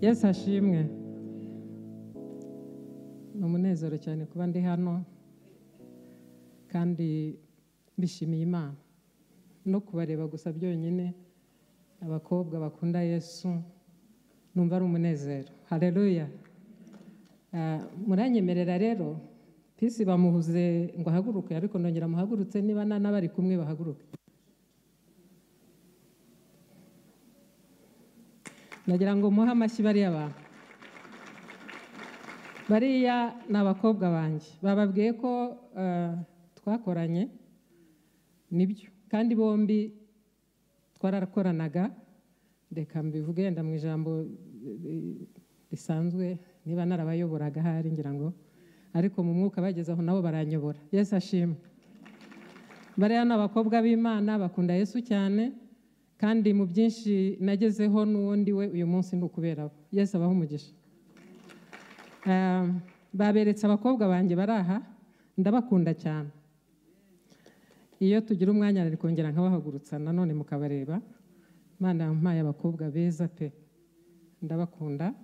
yesu ashimwe. Ni umunezero cyane kuba ndi hano kandi mbishimiye imana. No kubareba gusa byonyine abakobwa bakunda yesu numva ari umunezero. Hareruya muranyemerera rero pisi bamuhuze ngo ahaguruke ariko nongera muhagurutse niba n'abari kumwe bahaguruke. Nagira ngo muhe amashyi bariya bantu. Bariya ni abakobwa banjye. Bababwiye ko twakoranye ni byo. Kandi bombi twarakoranaga. Reka mbivuge yenda mu ijambo risanzwe. Niba narabayoboraga ahari ngira ngo ariko mu mwuka bageze aho nabo baranyobora. Yesu ashimwe. Bariya ni abakobwa b'imana bakunda yesu cyane. Kandi mu byinshi nagezeho n'uwundi we uyu munsi ni ukubera bo yesu abaho umugisha. Baberetse abakobwa banjye bari aha ndabakunda cyane. Iyo tugira umwanya ari kongera nkabahagurutsa nanone mukabareba. Imana yampaye abakobwa beza pe. Ndabakunda.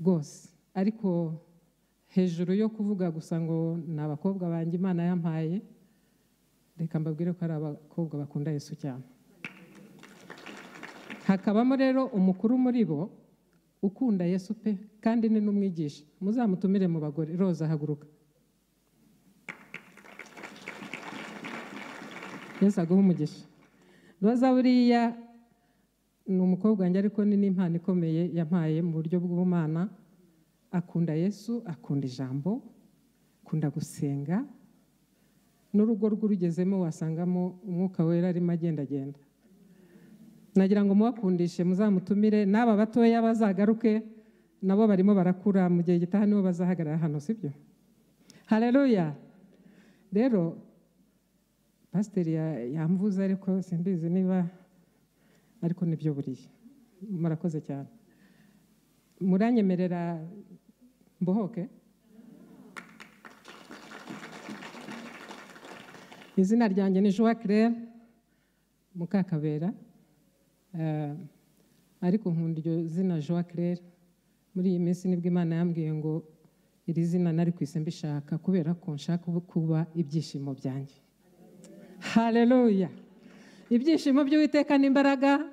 Rwose. Ariko hejuru yo kuvuga gusa ngo ni abakobwa banjye imana yampaye reka mbabwire ko ari abakobwa bakunda yesu cyane. Hakabamo rero umukuru muri bo ukunda yesu pe kandi ni n'umwigisha. Muzamutumire mu bagore. Roza haguruka. Yesu aguha umugisha. Roza buriya ni umukobwa wanjye ariko ni n'impano ikomeye yampaye mu buryo bw'ubumana. Akunda yesu akunda ijambo akunda gusenga n'urugo rw'urugezemo wasangamo umwuka wera arimo agendagenda nagira ngo mubakundishe muzamutumire n'aba batoya bazagaruke nabo barimo barakura mu gihe gitaha nibo bazahagarara hano sibyo? Hareruya rero pasiteri yamvuze ariko simbizi niba ariko ni byo buriya murakoze cyane. Muranyemerera mbohoke? Izina ryanjye ni joa claire mukakabera ariko nkunda iryo zina joa claire. Muri iyi minsi ni bwo imana yambwiye ngo iri zina nari ku isi mbishaka kubera ko nshaka kuba ibyishimo byanjye. Hareruya ibyishimo by'uwiteka n'imbaraga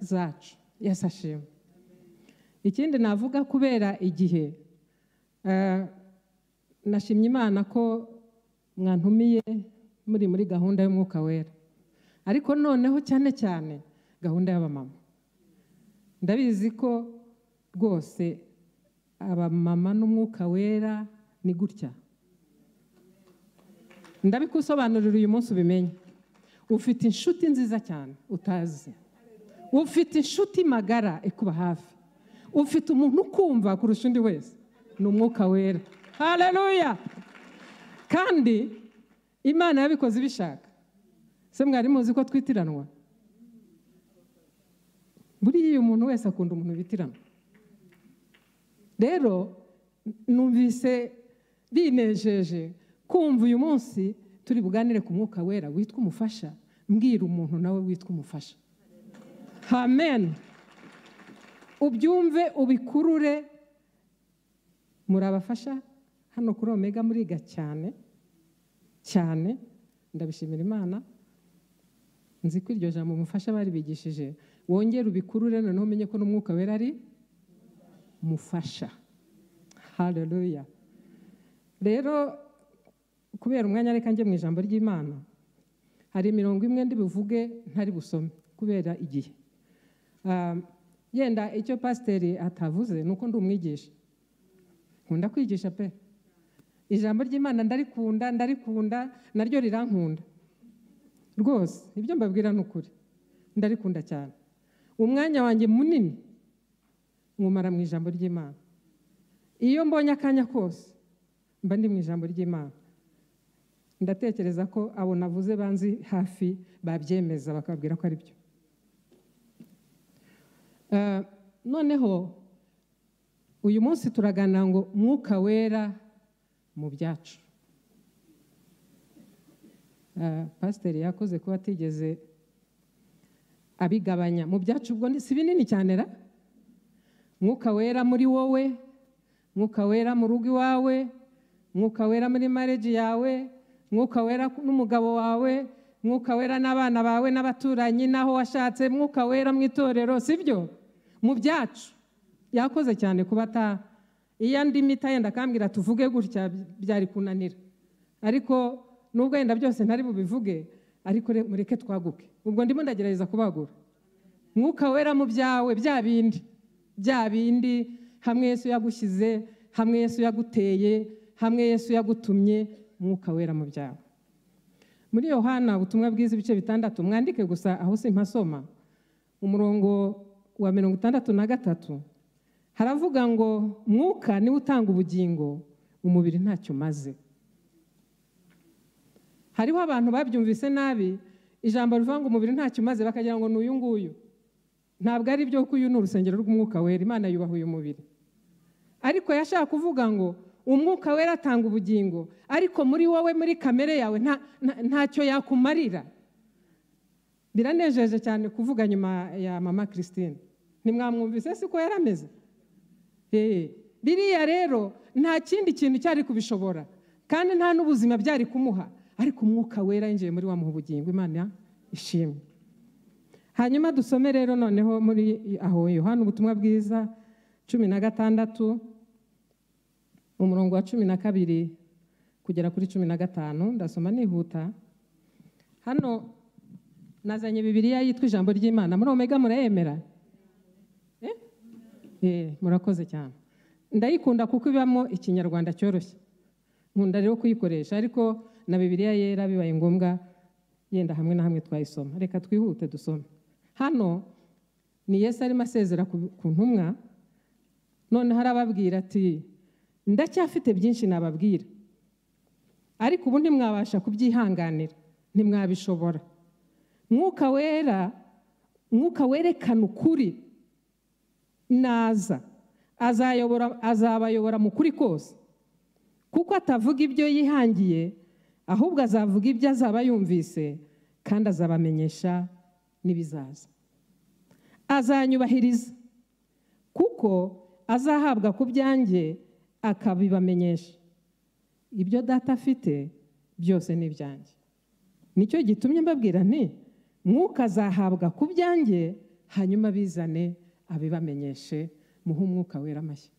zacu. Yasashima ikindi navuga kubera igihe nashimye imana ko mwantumiye muri muri gahunda y'umwuka wera. Ariko noneho cyane cyane gahunda y'abamama ndabizi ko rwose abamama n'umwuka wera ni gutya. Ndabikusobanurira uyu munsi ubimenye. Ufite inshuti nziza cyane utazi. Ufite inshuti magara ikuba hafi. Ufite umuntu ukumva kurusha undi wese. Ni umwuka wera. Hareruya kandi imana yabikoze ibishaka. Se mwari muzi ko twitiranwa? Buriya umuntu wese akunda umuntu bitiranwa rero numvise binejeje kumva uyu munsi turi buganire ku mwuka wera witwa umufasha mbwira umuntu nawe witwa umufasha. Amen. Ubyumve ubikurure. Muri abafasha hano kuri omega muriga cyane. Cyane. Ndabishimira imana. Nzi ko iryo jambo umufasha bari bigishije. Wongere ubikurure noneho umenye ko n'umwuka wera ari mufasha. Hareruya rero kubera umwanya reka njye mu ijambo ry'imana. Hari imirongo imwe ndi buvuge ntari busome kubera igihe. Yenda icyo pasiteri atavuze ni uko ndi umwigisha. Nkunda kwigisha pe. Ijambo ry'imana ndarikunda ndarikunda naryo rirankunda. Rwose ibyo mbabwira ni ukuri. Ndarikunda cyane. Umwanya wanjye munini nkumara mu ijambo ry'imana. Iyo mbonye akanya kose mba ndi mu ijambo ry'imana. Ndatekereza ko abo navuze banzi hafi babyemeza bakabwira ko ari byo noneho uyu munsi turagana ngo mwuka wera mu byacu. Pasiteri yakoze kuba atigeze abigabanya. Mu byacu ubwo si binini cyane ra? Mwuka wera muri wowe mwuka wera mu rugo iwawe mwuka wera muri mareji yawe mwuka wera n'umugabo wawe mwuka wera n'abana bawe n'abaturanyi n'aho washatse mwuka wera mu itorero si byo? Mu byacu. Yakoze cyane kuba ata iyo andi mita yenda akambwira tuvuge gutya? Byari kunanira. Ariko nubwo yenda byose ntari bubivuge ariko mureke twaguke. Ubwo ndimo ndagerageza kubagura. Mwuka wera mu byawe bya bindi. Bya bindi hamwe Yesu yagushyize hamwe Yesu yaguteye hamwe Yesu yagutumye mwuka wera mu byawe. Muri yohana ubutumwa bwiza ibice bitandatu. Mwandike gusa aho simpasoma umurongo wa mirongo itandatu na gatatu. Haravuga ngo mwuka ni we utanga ubugingo. Umubiri ntacyo umaze. Hariho abantu babyumvise nabi ijambo rivuga ngo umubiri ntacyo umaze. Bakagira ngo ni uyu nguyu. Ntabwo ari byo kuko uyu ni urusengero rw'umwuka wera imana yubaha uyu mubiri. Ariko yashaka kuvuga ngo umwuka wera atanga ubugingo ariko muri wowe muri kamere yawe ntacyo yakumarira. Biranejeje cyane kuvuga nyuma ya mama christine. Ntimwamwumvise siko yari ameze biriya rero nta kindi kintu cyari kubishobora. Kandi nta n'ubuzima byari kumuha. Ariko umwuka wera yinjiye muri wa ubugingo imana ishimwe. Hanyuma dusome rero noneho muri aho yohana ubutumwa bwiza cumi na gatandatu umurongo wa cumi na kabiri kugera kuri cumi na gatanu. Ndasoma nihuta. Hano nazanye bibiriya yitwa ijambo ry'imana. Muri omega murayemera. Murakoze cyane. Ndayikunda kuko ibamo ikinyarwanda cyoroshye. Nkunda rero kuyikoresha ariko na bibiriya yera bibaye ngombwa yenda hamwe na hamwe twayisoma. Reka twihute dusome. Hano ni Yesu arimo asezera ku ntumwa noneho arababwira ati ndacyafite byinshi nababwira. Ariko ubu ntimwabasha kubyihanganira. Ntimwabishobora. Mwuka wera mwuka werekana ukuri naza azabayobora mu kuri kose. Kuko atavuga ibyo yihangiye ahubwo azavuga ibyo azaba yumvise kandi azabamenyesha n'ibizaza. Azanyubahiriza kuko azahabwa ku byanjye akabibamenyesha. Ibyo data afite byose ni ibyanjye. Nicyo gitumye mbabwira nti mwuka azahabwa ku byanjye hanyuma bizane abibamenyeshe muhe umwuka wera amashyi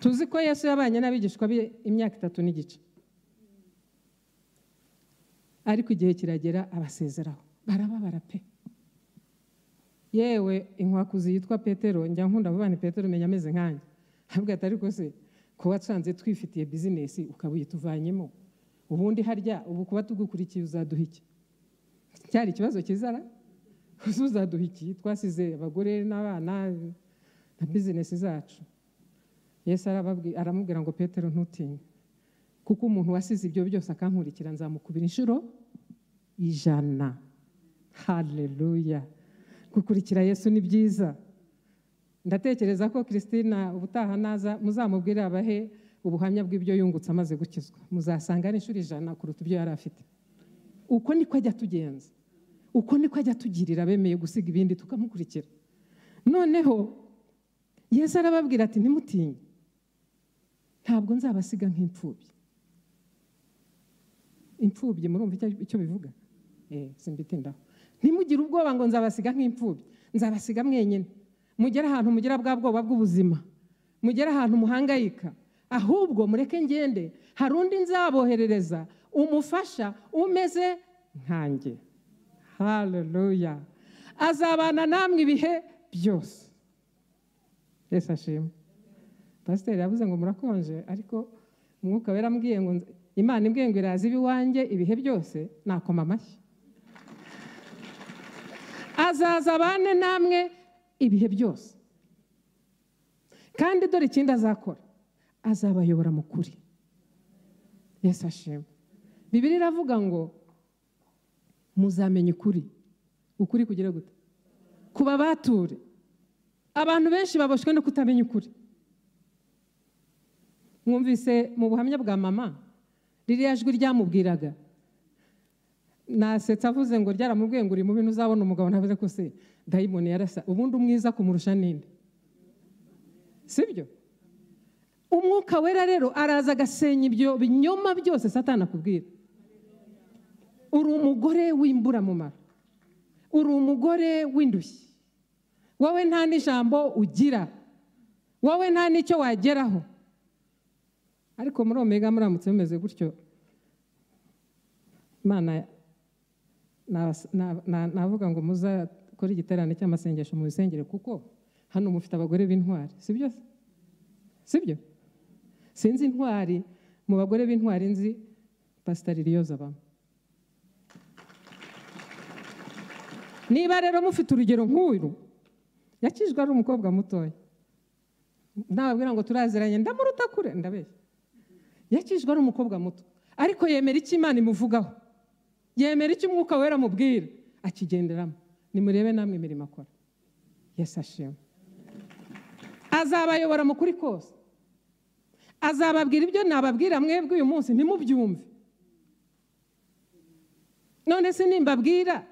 tuzi ko yesu yabanye n'abigishwa be imyaka itatu n'igice. Ariko igihe kiragera abasezeraho. Barababara pe. Yewe inkwakuzi yitwa petero njya nkunda vuba ni petero umenya ameze nkanjye ntabwo atari se kuba wasanze twifitiye bizinesi ukaba uyituvanyemo ubundi harya ubu kuba tugukurikiye uzaduha iki? Cyari ikibazo kizara. Uzaduha iki twasize abagore n'abana na bizinesi zacu. Yesu aramubwira ngo petero ntutinye. Kuko umuntu wasize ibyo byose akankurikira nzamukubira inshuro ijana. Hareruya gukurikira Yesu ni byiza. Ndatekereza ko christina ubutaha naza muzamubwire abahe ubuhamya bw'ibyo yungutse amaze gukizwa. Muzasanga ari inshuro ijana kuruta ibyo yari afite. Uko niko ajya tugenza. Uko niko ajya tugirira bemeye gusiga ibindi tukamukurikira. Noneho Yesu arababwira ati ntimutinye ntabwo nzabasiga nk'imfubyi. Imfubyi murumva icyo bivuga? Simbitindaho ntimugire ubwoba ngo nzabasiga nk'imfubyi. Nzabasiga mwenyine. Mugere ahantu mugira bwa bwoba bw'ubuzima. Mugere ahantu muhangayika. Ahubwo mureke ngende. Hari undi nzaboherereza. Umufasha umeze nkanjye. Hareruya azabana namwe ibihe byose. Yesu ashima pasiteri yavuze ngo murakonje ariko umwuka wera ambwiye ngo imana imbwiye ngo iraza iwanjye ibihe byose nakoma amashyi. Azaza abane namwe ibihe byose. Kandi dore ikindi azakora. Azabayobora mu kuri. Yesu ashima bibiri iravuga ngo muzamenye ukuri. Ukuri kugira gute? Kuba bature. Abantu benshi baboshywe no kutamenya ukuri. Mwumvise mu buhamya bwa mama? Ririya jwi ryamubwiraga. Nasetsa avuze ngo ryaramubwiye ngo uri mubi ntuzabona umugabo ntavuze ko se dayimoni yarasa. Ubundi umwiza kumurusha ninde? Sibyo? Umwuka wera rero araza agasenya ibyo binyoma byose satana akubwira. Uri umugore w'imburamumaro uri umugore w'indushyi. Wowe nta n'ijambo ugira. Wowe nta n'icyo wageraho. Ariko muri omega muramutse mumeze gutyo. Imana navuga ngo muzakore igiterane cy'amasengesho mu bisengere kuko hano mufite abagore b'intwari. Sibyo sibyo sinzi intwari. Mu bagore b'intwari nzi pasitari abamo niba rero mufite urugero nk'uyu yakijwe ari umukobwa mutoya. Ntababwira ngo turaziranye ndamuruta kure ndabeshya. Yakijwe ari umukobwa muto. Ariko yemera icyo imana imuvugaho? Yemera icyo umwuka wera amubwira? Akigenderamo. Nimurebe namwe imirimo akora. Yesi ashima azabayobora mu kuri kose. Azababwira ibyo nababwira mwebwe uyu munsi ntimubyumve. None se nimbabwira?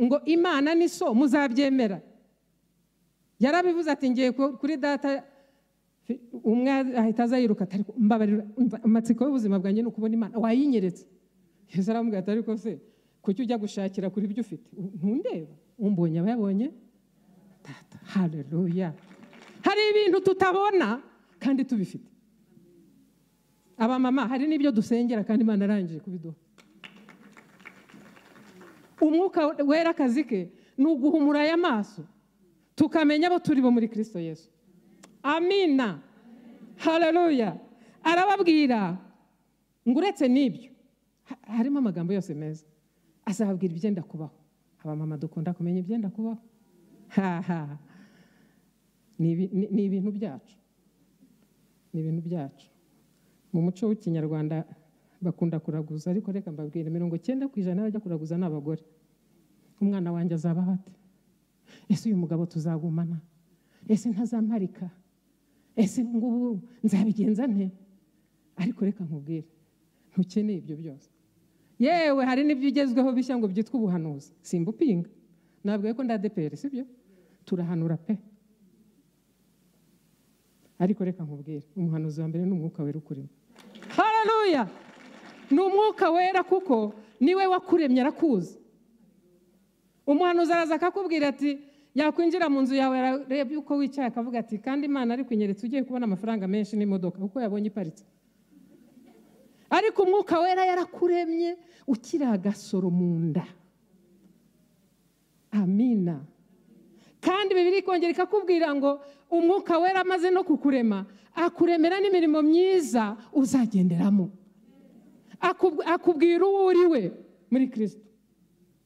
Ngo imana ni so muzabyemera. Yarabivuze ati ngiye kuri data. Umwe ahita aza yiruka atari mbabarira amatsiko y'ubuzima bwanjye ni ukubona imana. Wayinyeretse. Yesu aramubwira ati ariko se kuki ujya gushakira kuri ibyo ufite? Ntundeba. Umbonye aba yabonye? Data hareruya hari ibintu tutabona kandi tubifite. Abamama hari n'ibyo dusengera kandi imana arangije kubiduha. Umwuka wera akazi ke ni uguhumura aya maso. Tukamenya abo turi bo muri kirisito yesu. Amina. Hareruya arababwira ngo uretse n'ibyo. Harimo amagambo yose meza. Azababwira ibyenda kubaho. Abamama dukunda kumenya ibyenda kubaho? Ni ibintu byacu. Ni ibintu byacu. Mu muco w'ikinyarwanda bakunda kuraguza. Ariko reka mbabwire mirongo icyenda ku ijana bajya kuraguza ni abagore. Umwana wanjye azaba bate ese uyu mugabo tuzagumana? Ese ntazamparika? Ese ngubu nzabigenza nte? Ariko reka nkubwire ntukeneye ibyo byose. Yewe hari n'ibyo ugezweho bishya ngo byitwa ubuhanuzi. Simba upinga ntabwo ko ndadepere sibyo? Turahanura pe. Ariko reka nkubwire umuhanuzi wa mbere ni umwuka wera ukurimo hararuya ni umwuka wera kuko ni we wakuremye arakuzi umuhanuzi araza akakubwira ati yakwinjira mu nzu yawe areba uko wicaye. Akavuga ati kandi imana ari kunyeretse ugiye kubona amafaranga menshi n'imodoka kuko yabonye iparitse. Ariko umwuka wera yarakuremye ukiri agasoro mu nda. Amina. Kandi bibiri ikongera ikakubwira ngo umwuka wera amaze no kukurema akuremera n'imirimo myiza uzagenderamo. Akubwira uwo uri we muri kirisito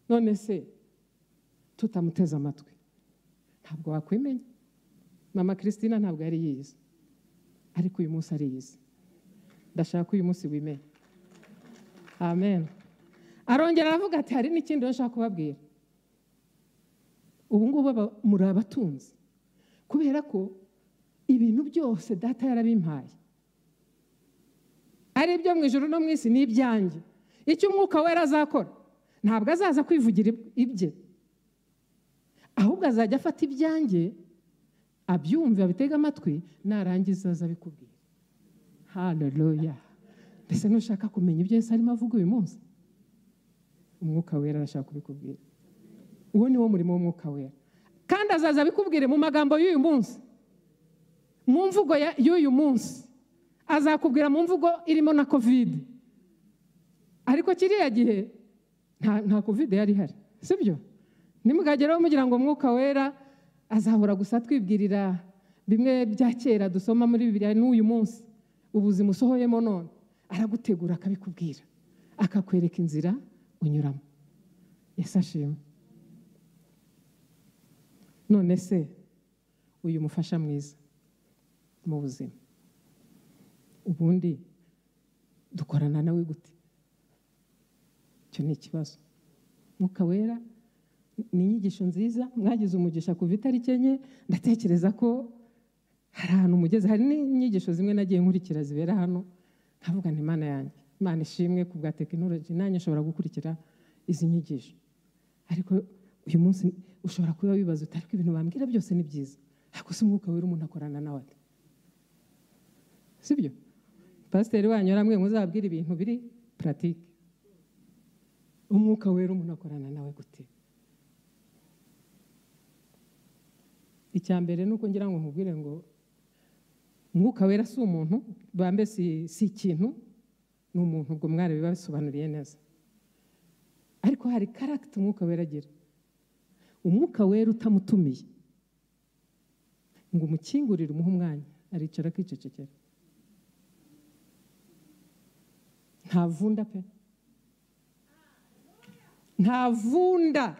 none se tutamuteze amatwi? Ntabwo wakwimenya. Mama christina ntabwo yari yize. Ariko uyu munsi ariyizi ndashaka uyu munsi wimenye amen. Arongera aravuga ati hari n'ikindi nshaka kubabwira. Ubu ngubu muri abatunzi. Kubera ko ibintu byose data yarabimpaye ari ibyo mu ijoro no mu isi ni ibyanjye. Icyo umwuka wera azakora ntabwo azaza kwivugira ibye. Ahubwo azajya afata ibyanjye abyumve abitega amatwi narangiza aza abikubwira hareruya mbese nushaka kumenya ibyo yose arimo avuga uyu munsi? Umwuka wera arashaka kubikubwira. Uwo ni wo murimo w'umwuka wera. Kandi azaza abikubwire mu magambo y'uyu munsi. Mu mvugo y'uyu munsi. Azakubwira mu mvugo irimo na kovide ariko kiriya gihe nta kovide yari ihari sibyo? Nimugageraho mugira ngo umwuka wera azahora gusa twibwirira bimwe bya kera dusoma muri bibiri n'uyu munsi. Ubuzima usohoyemo none. Aragutegura akabikubwira. Akakwereka inzira unyuramo. Ese ashima. None se uyu mufasha mwiza mu buzima. Ubundi dukorana nawe gute? Icyo ni ikibazo. Mwuka wera ni inyigisho nziza mwagize umugisha kuva itariki enye ndatekereza ko hari ahantu umugeze hari n'inyigisho zimwe nagiye nkurikira zibera hano nkavuga ni imana yanjye imana ishimwe ku bwa tekinoloji nanjye nshobora gukurikira izi nyigisho. Ariko uyu munsi ushobora kuba wibaza uti ariko ibintu bambwira byose ni byiza. Ariko si umwuka wera umuntu akorana nawe ate? Sibyo pasiteri wanyu yaramwe muzabwira ibintu biri puratike umwuka wera umuntu akorana nawe gute? Icya mbere ni uko ngira ngo nkubwire ngo umwuka wera si umuntu bambe si, ikintu ni umuntu ubwo mwari bibabisobanuriye neza. Ariko hari karagita umwuka wera agira. Umwuka wera utamutumiye. Ngo umukingurire umuhe umwanya aricara akicecekera. Ntavunda pe. Ntavunda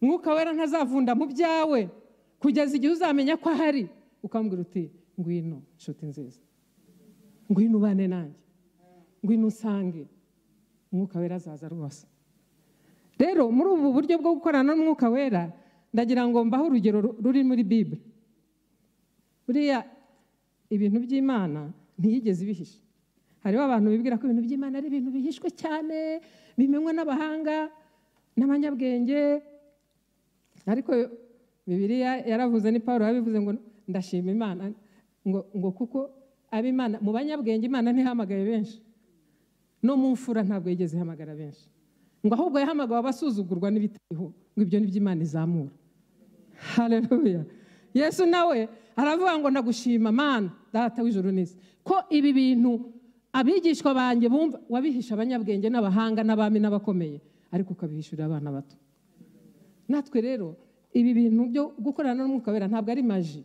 umwuka wera ntazavunda mu byawe. Kugeza igihe uzamenya ko ahari. Ukambwira uti ngwino nshuti nziza. Ngwino ubane nanjye. Ngwino usange. Umwuka wera azaza rwose. Rero muri ubu buryo bwo gukorana n'umwuka wera ndagira ngo mbahe urugero ruri muri bibure buriya ibintu by'imana ntiyigeze ibihisha. Hariho abantu bibwira ko ibintu by'imana ari ibintu bihishwe cyane bimenywa n'abahanga n'abanyabwenge. Ariko bibiliya yaravuze ni paul yabivuze ngo ndashima imana. Ngo ngo kuko ab'imana mu banyabwenge imana ntihamagaye benshi. No mu mfura ntabwo yigeze ihamagara benshi. Ngo ahubwo yahamagawe abasuzugurwa n'ibitariho ngo ibyo ni by'imana izamura. Hareruya yesu nawe aravuga ngo ndagushima mana data w'ijuru n'isi. Ko ibi bintu abigishwa banjye bumva wabihisha abanyabwenge n'abahanga n'abami n'abakomeye ariko ukabihishurira abana bato. Natwe rero ibi bintu byo gukorana n'umwuka wera ntabwo ari maji.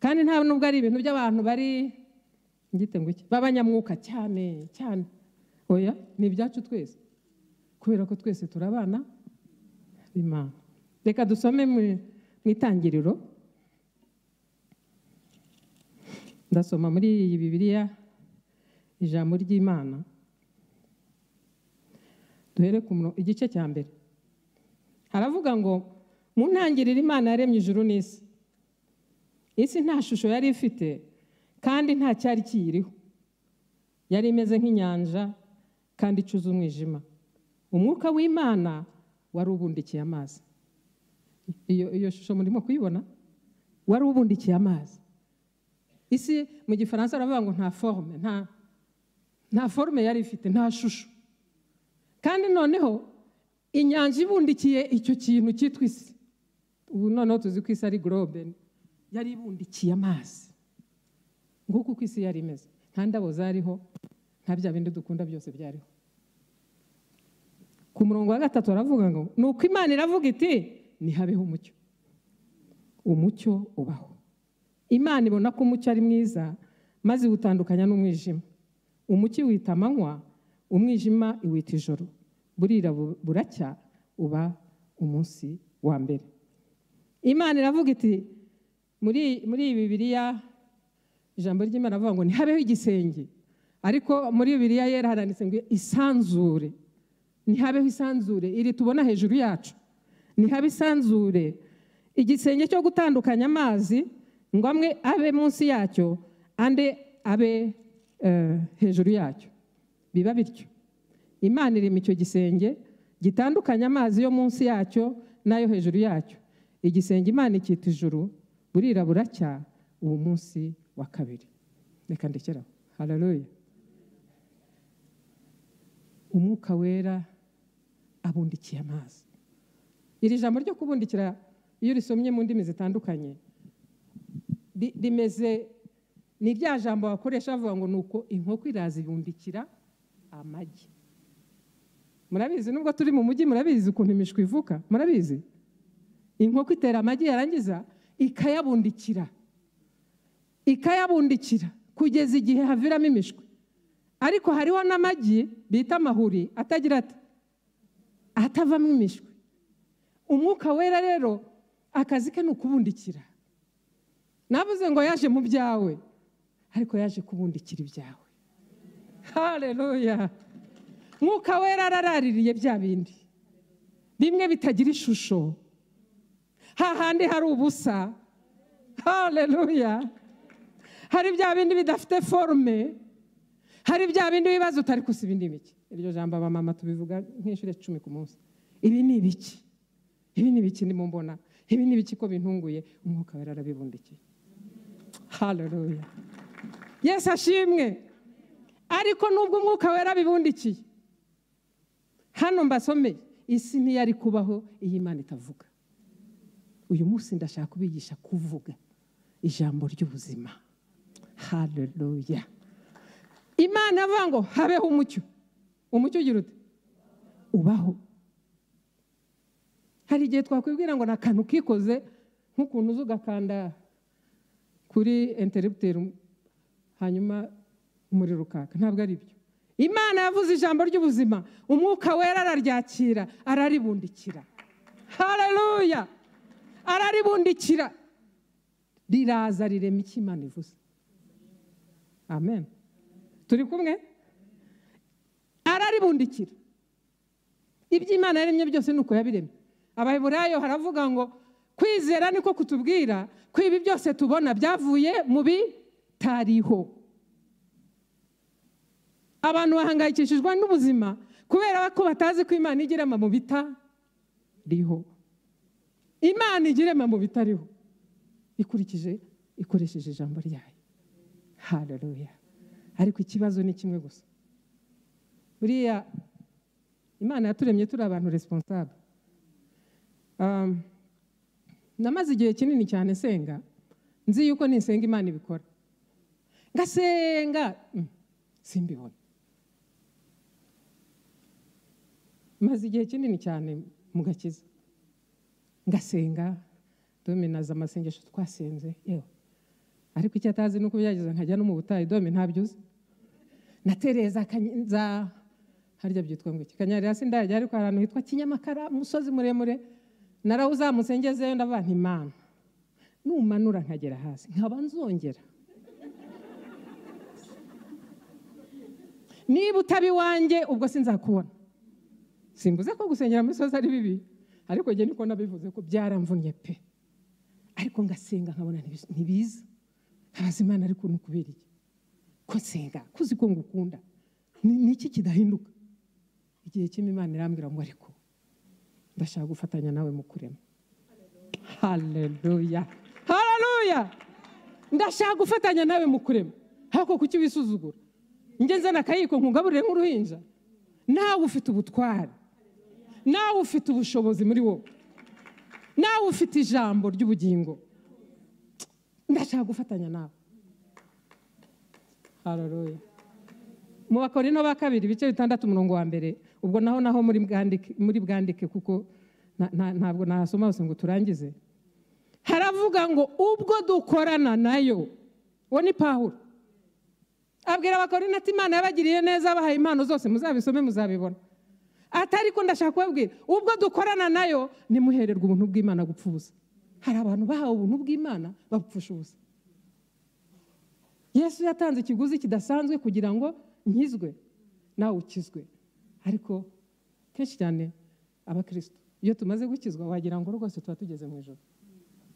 Kandi nta nubwo ari ibintu by'abantu bari iki b'abanyamwuka cyane cyane. Oya ni ibyacu twese. Kubera ko twese turabana b'imana. Reka dusome mu itangiriro. Ndasoma muri iyi bibiliya. Ijambo ry'imana. Duhere ku igice cya mbere. Haravuga ngo mu ntangiriro imana yaremye ijuru n'isi. Isi nta shusho yari ifite kandi nta cyari kiyiriho. Yari imeze nk'inyanja kandi icuza umwijima. Umwuka w'imana wari ubundikiye amazi. Iyo shusho murimo kuyibona? Wari ubundikiye amazi. Isi mu gifaransa baravuga ngo nta forume nta nta forume yari ifite nta shusho kandi noneho inyanja ibundikiye icyo kintu cyitwa isi. Ubu noneho tuzi ko isi ari gorobe yari ibundikiye amazi. Nguko uko isi yari imeze. Nta ndabo zariho nta bya bindi dukunda byose byariho. Ku murongo wa gatatu baravuga ngo ni uko imana iravuga iti ntihabeho umucyo. Umucyo ubaho. Imana ibona ko umucyo ari mwiza maze iwutandukanya n'umwijima. Umucyo iwita amanywa umwijima iwita ijoro. Burira buracya uba umunsi wa mbere. Imana iravuga iti muri iyi bibiriya ijambo ry'imana avuga ngo ntihabeho igisenge. Ariko muri bibiriya yera haranditse ngo isanzure. Ntihabeho isanzure. Iri tubona hejuru yacu. Ntihabe isanzure. Igisenge cyo gutandukanya amazi ngo amwe abe munsi yacyo andi abe hejuru yacyo. Biba bityo. Imana irema icyo gisenge gitandukanya amazi yo munsi yacyo n'ayo hejuru yacyo. Igisenge imana icyita ijuru burira buracya uwo munsi wa kabiri. Reka ndekeraho hararuya umwuka wera abundikiye amazi. Iri jambo ryo kubundikira iyo urisomye mu ndimi zitandukanye rimeze ni rya jambo bakoresha bavuga ngo ni uko inkoko iraza ibundikira amagi. Murabizi? Nubwo turi mu mujyi murabizi ukuntu imishwi ivuka? Murabizi? Inkoko itera amagi yarangiza ikayabundikira. Ikayabundikira kugeza igihe haviramo imishwi. Ariko hariho n'amagi bita amahuri atagira ati atavamo imishwi. Umwuka wera rero akazi ke ni ukubundikira. Navuze ngo yaje mu byawe. Ariko yaje kubundikira ibyawe. Hareruya mwuka wera araraririye bya bindi. Bimwe bitagira ishusho. Hahandi hari ubusa. Hareruya hari bya bindi bidafite forume hari bya bindi bibazo utari kusi ibi ni ibiki iryo jambo abamama tubivuga nk'inshuro icumi ku munsi. Ibi ni ibiki? Ibi ni ibiki ndimo mbona ibi ni ibiki ko bintunguye? Umwuka wera arabibundikiye haleluya yesu ashimwe. Ariko nubwo umwuka wera abibundikiye hano mbasomeye isi ntiyari kubaho iyo imana itavuga. Uyu munsi ndashaka kubigisha kuvuga ijambo ry'ubuzima. Haleluya imana avuga ngo habeho umucyo. Umucyo ugira ute ubaho. Hari igihe twakwibwira ngo ni akantu kikoze nk'ukuntu uza ugakanda kuri enteributeri hanyuma umuriro ukaka. Ntabwo ari byo imana yavuze ijambo ry'ubuzima. Umwuka wera araryakira araribundikira. Haleluya araribundikira. Riraza rirema icyo imana ivuze? Amen. Turi kumwe? Araribundikira. Ibyo imana yaremye byose ni uko yabiremye. Abaheburayo haravuga ngo kwizera niko kutubwira ko ibi byose tubona byavuye mu bitariho abantu bahangayikishijwe n'ubuzima kubera ko batazi ko imana igirema mu bitariho. Imana igirema mu bitariho. Ikurikije ikoresheje ijambo ryayo. Haleluya ariko ikibazo ni kimwe gusa. Buriya imana yaturemye turi abantu responsable. Um, namaze igihe kinini cyane senga nzi yuko nisenga imana ibikora. Ngasenga. Mm, simbibona maze igihe kinini cyane mu gakiza ngasenga dominaza amasengesho twasenze. Yewe ariko icyo atazi ni uko byageze nkajya no mu butayu. Dome ntabyo uzi. Natereza za harya byitwa ngo iki? Kanyarira hasi ndajya ariko ahantu hitwa kinyamakara umusozi muremure. Narawuzamutse ngezeyo ndavuga nti imana numanura nkagera hasi nkaba nzongera. Niba utaba iwanjye ubwo sinzakubona. Simbuze ko gusengera muri ari bibi. Ariko njye niko nabivuze ko byaramvunnye pe. Ariko ngasenga nkabona ntibiza. Nkabaza imana ariko iki? Ko nsenga? Kuzi ko ngukunda? Ni iki kidahinduka? Igihe kimwe imana irambwira ngo ariko ndashaka gufatanya nawe mu kurema. Haleluya haleluya ndashaka gufatanya nawe mu kurema. Ariko kuki wisuzugura? Njye nzana akayiko nkugaburire nk'uruhinja. Nawe ufite ubutware nawe ufite ubushobozi muri wowe. Nawe ufite ijambo ry'ubugingo. Ndashaka gufatanya nawe. Haleluya mu bakorino ba kabiri ibice bitandatu umurongo wa mbere ubwo naho naho muri bwandike kuko ntabwo nahasoma hose ngo turangize. Haravuga ngo ubwo dukorana na yo uwo ni pawuro abwira abakorino ati imana yabagiriye neza bahaye impano zose muzabisome muzabibona atari ko ndashaka kubabwira. Ubwo dukorana na yo nimuhererwe ubuntu bw'imana gupfa ubusa. Hari abantu bahawe ubuntu bw'imana bapfusha ubusa. Yesu yatanze ikiguzi kidasanzwe kugira ngo nkizwe nawe ukizwe. Ariko kenshi cyane abakristo iyo tumaze gukizwa wagira ngo rwose tuba tugeze mu ijoro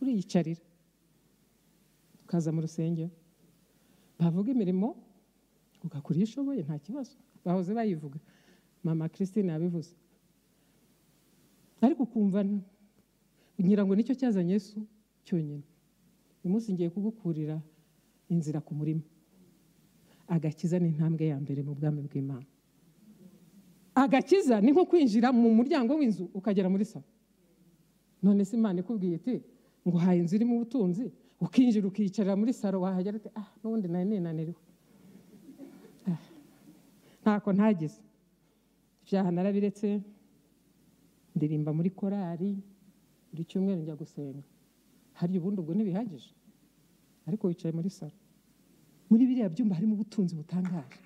uriyicarira. Ukaza mu rusengero. Bavuga imirimo ugakora iyo ushoboye nta kibazo. Bahoze bayivuga. Mama christine yabivuze. Ariko ukumva ngira ngo ni cyo cyazanye Yesu cyonyine. Uyu munsi ngiye kugukurira inzira ku murima. Agakiza ni intambwe ya mbere mu bwami bw'imana. Agakiza ni nko kwinjira mu muryango w'inzu ukagera muri salo. None se imana ikubwiye iti ngo uhaye inzu irimo ubutunzi ukinjira ukiyicarira muri salo wahagera ati ah n'ubundi nari ninaniriwe ntako ntagize. Ibyaha narabiretse ndirimba muri korari buri cyumweru njya gusenga. Hari ubundi ubwo ntibihagije? Ariko wicaye muri salo. Muri biriya byumba harimo ubutunzi butangaje.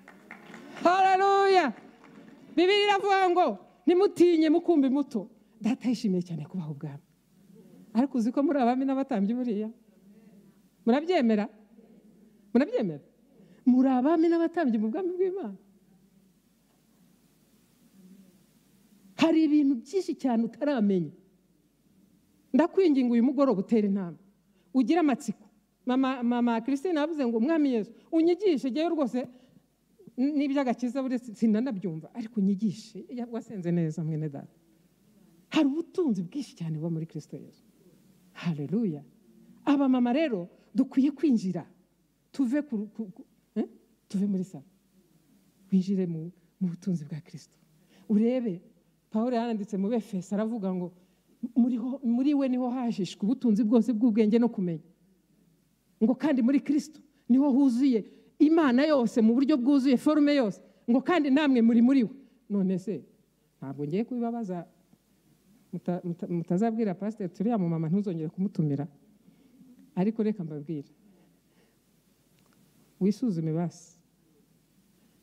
Hararuya bibiri iravuga ngo nimutinye mukumbi muto. Data yishimiye cyane kubaha ubwami. Ariko uzi ko muri abami n'abatambyi buriya? Murabyemera? Murabyemera? Muri abami n'abatambyi mu bwami bw'imana? Hari ibintu byinshi cyane utaramenya. Ndakwinginga uyu mugoroba utera intambwe. Ugire amatsiko. Mama mama christine yavuze ngo umwami yesu unyigishe ngewe rwose n'iby'agakiza buri sinanabyumva. Ariko unyigishe wasenze neza mwene data. Hari ubutunzi bwinshi cyane buba muri kirisito yesu. Hareruya abamama rero dukwiye kwinjira. Tuve ku, eh? tuve muri salo winjire mu, mu butunzi bwa kirisito urebe paul yaranditse mu befesi aravuga ngo "Muriho- muri we ni ho hajishwe ubutunzi bwose bw'ubwenge no kumenya. Ngo kandi muri kirisito ni ho huzuye imana yose mu buryo bwuzuye forume yose. Ngo kandi namwe muri muri we. None se ntabwo ngiye kubibabaza. Muta- muta- mutazabwira pasiteri turiya mu mama ntuzongere kumutumira. Ariko reka mbabwire. Wisuzume basi.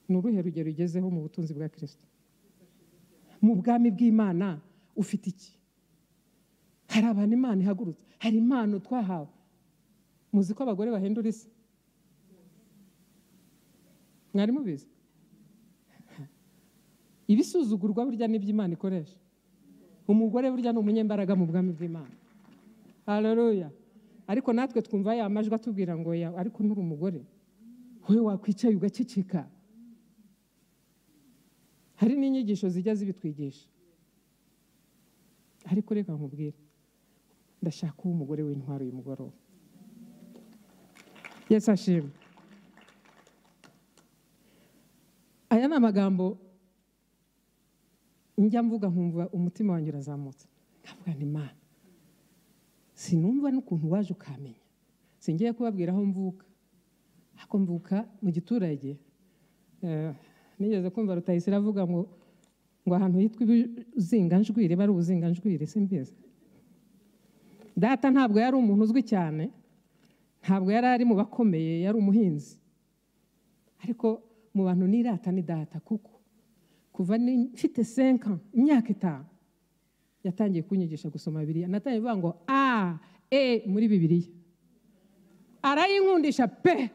Ni uruhe rugero ugezeho mu butunzi bwa kirisito mu bwami bw'imana ufite iki? Hari abantu imana ihagurutse. Hari impano twahawe. Muzi ko abagore bahindura isi? Mwari mubizi ibisuzugurwa burya n'ibyo imana ikoresha. Umugore burya ni umunyembaraga mu bwami bw'imana. Haleluya ariko natwe twumva ya majwi atubwira ngo ariko nturi umugore. Wowe wakwicaye ugaceceka. Hari n'inyigisho zijya zibitwigisha. Ariko reka nkubwire. Ndashaka uwo umugore w'intwaro uyu mugoroba. Yesu ashimwe aya ni amagambo njya mvuga nkumva umutima wanjye urazamutse. Nkavuga ni mana sinumva n'ukuntu waje ukamenya. Singiye kubabwira aho mvuka. Ako mvuka mu giturage eh, nigeze kumva rutayisire avuga ngo ngo ahantu hitwa ibizinganjwiri bari ubuzinganjwiri simbizi data ntabwo yari umuntu uzwi cyane ntabwo yari ari mu bakomeye yari umuhinzi. Ariko mu bantu nirata ni data kuko kuva mfite senka imyaka itanu yatangiye kunyigisha gusoma bibiliya. Natangiye kuvuga ngo a e muri bibiliya. Arayinkundisha pe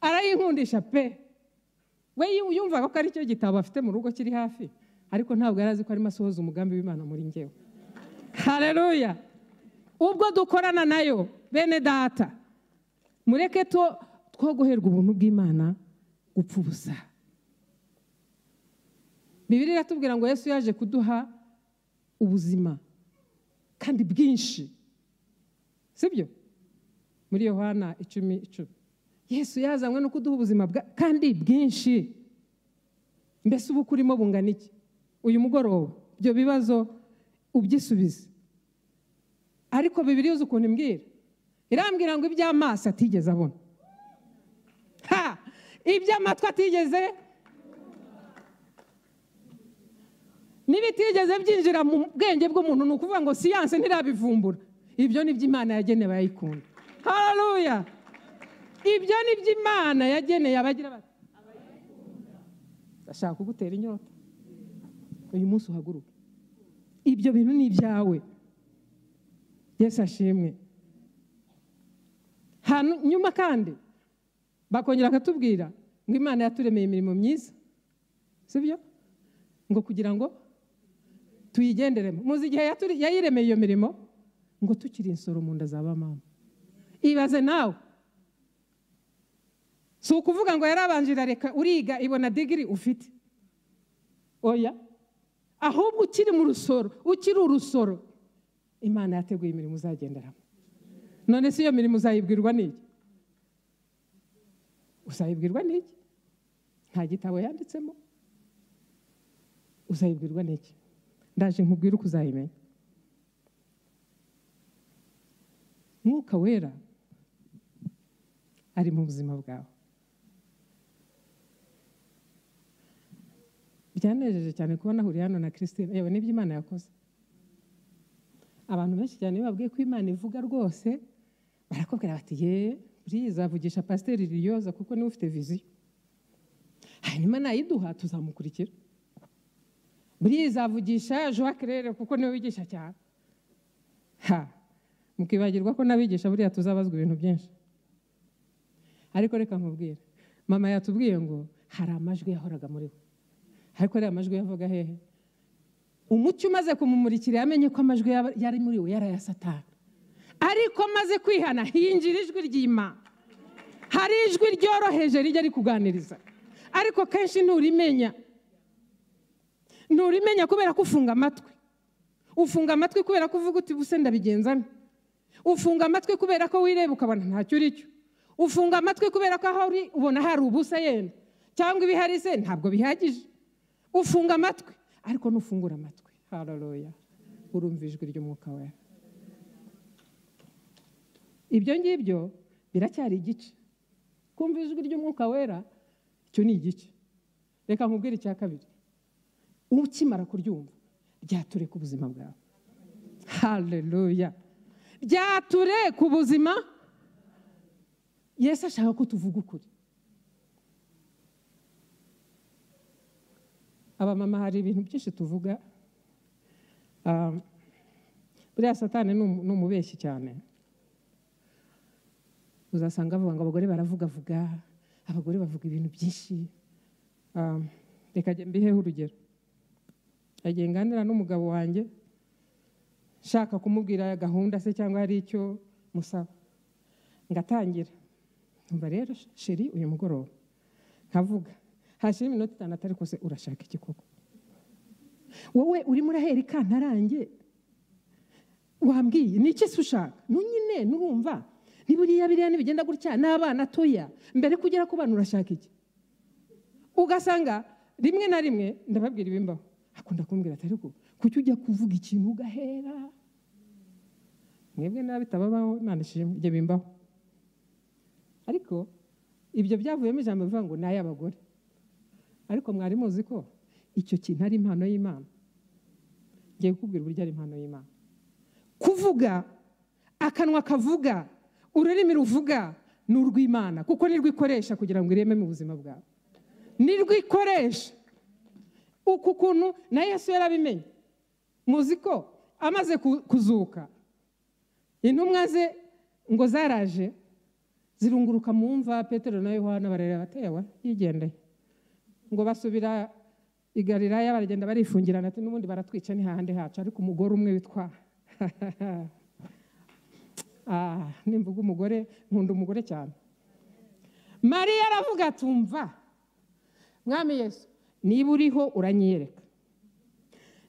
arayinkundisha pe we yu- yumvaga ko ari cyo gitabo afite mu rugo kiri hafi. Ariko ntabwo yari azi ko arimo asohoza umugambi w'imana muri ngewe hareruya ubwo dukorana na yo bene data mureke two guherwa ubuntu bw'imana gupfa ubusa. Bibiri iratubwira ngo yesu yaje kuduha ubuzima kandi bwinshi. Sibyo? Muri yohana icumi icumi. Yesu yazanywe no kuduha ubuzima kandi bwinshi. Mbese ubu kurimo bungana iki? Uyu mugoroba. Ibyo bibazo ubyisubize. Ariko bibiri uzi ukuntu imbwira? Irambwira ngo iby'amaso atigeze abona. Ha! Iby'amatwi atigeze n'ibitigeze byinjira mu bwenge bw'umuntu ni ukuvuga ngo siyanse ntirabivumbura. Ibyo ni byo imana yageneye abayikunda hararuya ibyo ni byo imana yageneye abagira bati ndashaka kugutera inyota. Uyu munsi uhaguruke. Ibyo bintu ni ibyawe. Yesu ashimwe. Nyuma kandi bakongera bakatubwira ngo imana yaturemeye imirimo myiza. Sibyo ngo kugira ngo tuyigenderemo. Muzi igihe yayiremeye iyo mirimo ngo tukiri insoro mu nda za ba mama. Ibaze nawe. Si ukuvuga ngo yarabanje irareka uriga ibona digiri ufite. Oya. Ahubwo ukiri mu rusoro ukiri urusoro. Imana yateguye imirimo uzagenderamo none si iyo mirimo uzayibwirwa n'iki uzayibwirwa n'iki nta gitabo yanditsemo. Uzayibwirwa n'iki ndaje nkubwire uko uzayimenya. Mwuka wera ari mu buzima bwawe. Byanejeje cyane kuba nahuriye hano na christine. Yewe n'ibyo imana yakoze. Abantu benshi cyane iyo babwiye ko imana ivuga rwose barakubwira bati ye buriya izavugisha pasiteri riyoza kuko ni we ufite viziyo. Hanyuma nayiduha tuzamukurikira. Buriya izavugisha joa kerere kuko ni we wigisha cyane. Ha mukibagirwa ko n'abigisha buriya tuzabazwa ibintu byinshi. Ariko reka nkubwire. Mama yatubwiye ngo hari amajwi yahoraga muri we. Ariko ariya majwi yavaga hehe. Umucyo umaze kumumurikira yamenye ko amajwi yari muri we yari aya ariko amaze kwihana hinjira ijwi ry'imana. Hari ijwi ryoroheje rijya rikuganiriza. Ariko kenshi nturimenya. Nturimenya kubera ko ufunga amatwi. Ufunga amatwi kubera ko uvuga uti buse ndabigenza nte ufunga amatwi kubera ko wireba ukabona ntacyo uri cyo. Ufunga amatwi kubera ko aho uri ubona hari ubusa yenda. Cyangwa ibihari se ntabwo bihagije. Ufunga amatwi. Ariko nufungura amatwi. Hararoya urumva ijwi ry'umwuka wera. Ibyo ngibyo biracyari igice. Kumva ijwi ry'umwuka wera icyo ni igice. Reka nkubwire icya kabiri. Ukimara kuryumva ryature ku buzima bwawe. Haleluya ryature ku buzima. Yesu ashaka ko tuvuga ukuri. Abamama hari ibintu byinshi tuvuga. Ah, buriya satani ni umu- ni umubeshyi cyane. Uzasanga bavuga ngo abagore baravugavuga abagore bavuga ibintu byinshi. Ah, reka mbiheho urugero. Agiye nganira n'umugabo wanjye nshaka kumubwira gahunda se cyangwa hari icyo musaba. Ngatangira. Nkumva rero sheri uyu mugoroba. Nkavuga. Hashira iminota itandatu ariko se urashaka iki koko? Wowe urimo urahera ikantarange wambwiye ni iki se ushaka? Nyine nurumva. Niburiya biriya nibigenda gutya? N'abana atoya mbere kugera ku bana urashaka iki? Ugasanga rimwe na rimwe ndababwira ibimbaho. Akunda kumbwira ati ariko kuki ujya kuvuga ikintu ugahera? Mwebwe nabi bitababaho nta nishimwe ibyo bimbaho. Ariko ibyo byavuyemo ijambo bivuga ngo ni ay'abagore. Ariko mwari muzi ko icyo kintu ari impano y'imana? Ngiye kukubwira uburyo ari impano y'imana. Kuvuga akanwa kavuga ururimi ruvuga ni urw'imana kuko nirwo ikoresha kugira ngo ireme mu buzima bwawe. Nirwo ikoresha uku kuntu na yesu yarabimenye. Muzi ko amaze ku- kuzuka. Intumwa ze ngo zaraje zirunguruka mu mva petero na yohana barareba batewe yigendeye? Ngo basubira i galilaya baragenda barifungirana ati n'ubundi baratwica ni hahandi hacu ariko umugore umwe witwa Ah, nimvuga umugore nkunda umugore cyane. Mariya aravuga tumva mwami yesu niba uriho uranyiyereka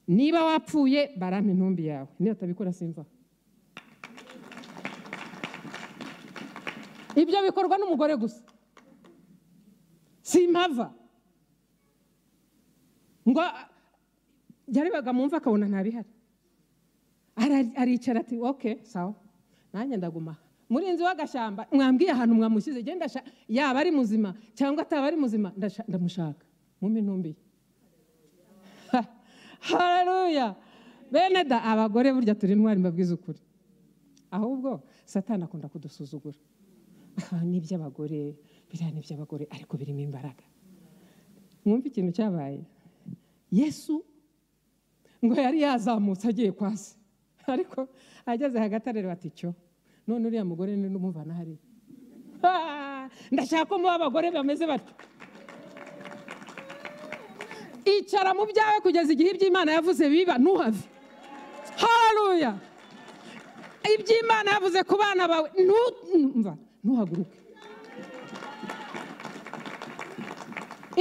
niba wapfuye barampa intumbi yawe. Niyo atabikora simva. Ibyo bikorwa n'umugore gusa. Simpava. Ngo yarebaga mu mva akabona ntabihari. Ara- aricara ati oke sawa. Nanjye ndaguma aha." murinzi w'agashyamba mwambwiye ahantu mwamushyize genda yaba ari muzima cyangwa ataba ari muzima ndamushaka. Mu mintumbi ye haleluya. Bene da abagore burya turi intwari mbabwiza ukuri. Ahubwo satani akunda kudusuzugura. Aha ni iby'abagore biriya ni iby'abagore ariko birimo imbaraga. Mwumve ikintu cyabaye? Yesu. Ngo yari yazamutse agiye kwa se. Ariko ageze hagati areba ati cyo? None uriya mugore ni n'umuvana hariya ndashaka ko muba abagore bameze batyo. Icara mu byawe kugeza igihe iby'imana yavuze biba ntuhave. Haleluya. Iby'imana yavuze ku bana bawe ntuhaguruke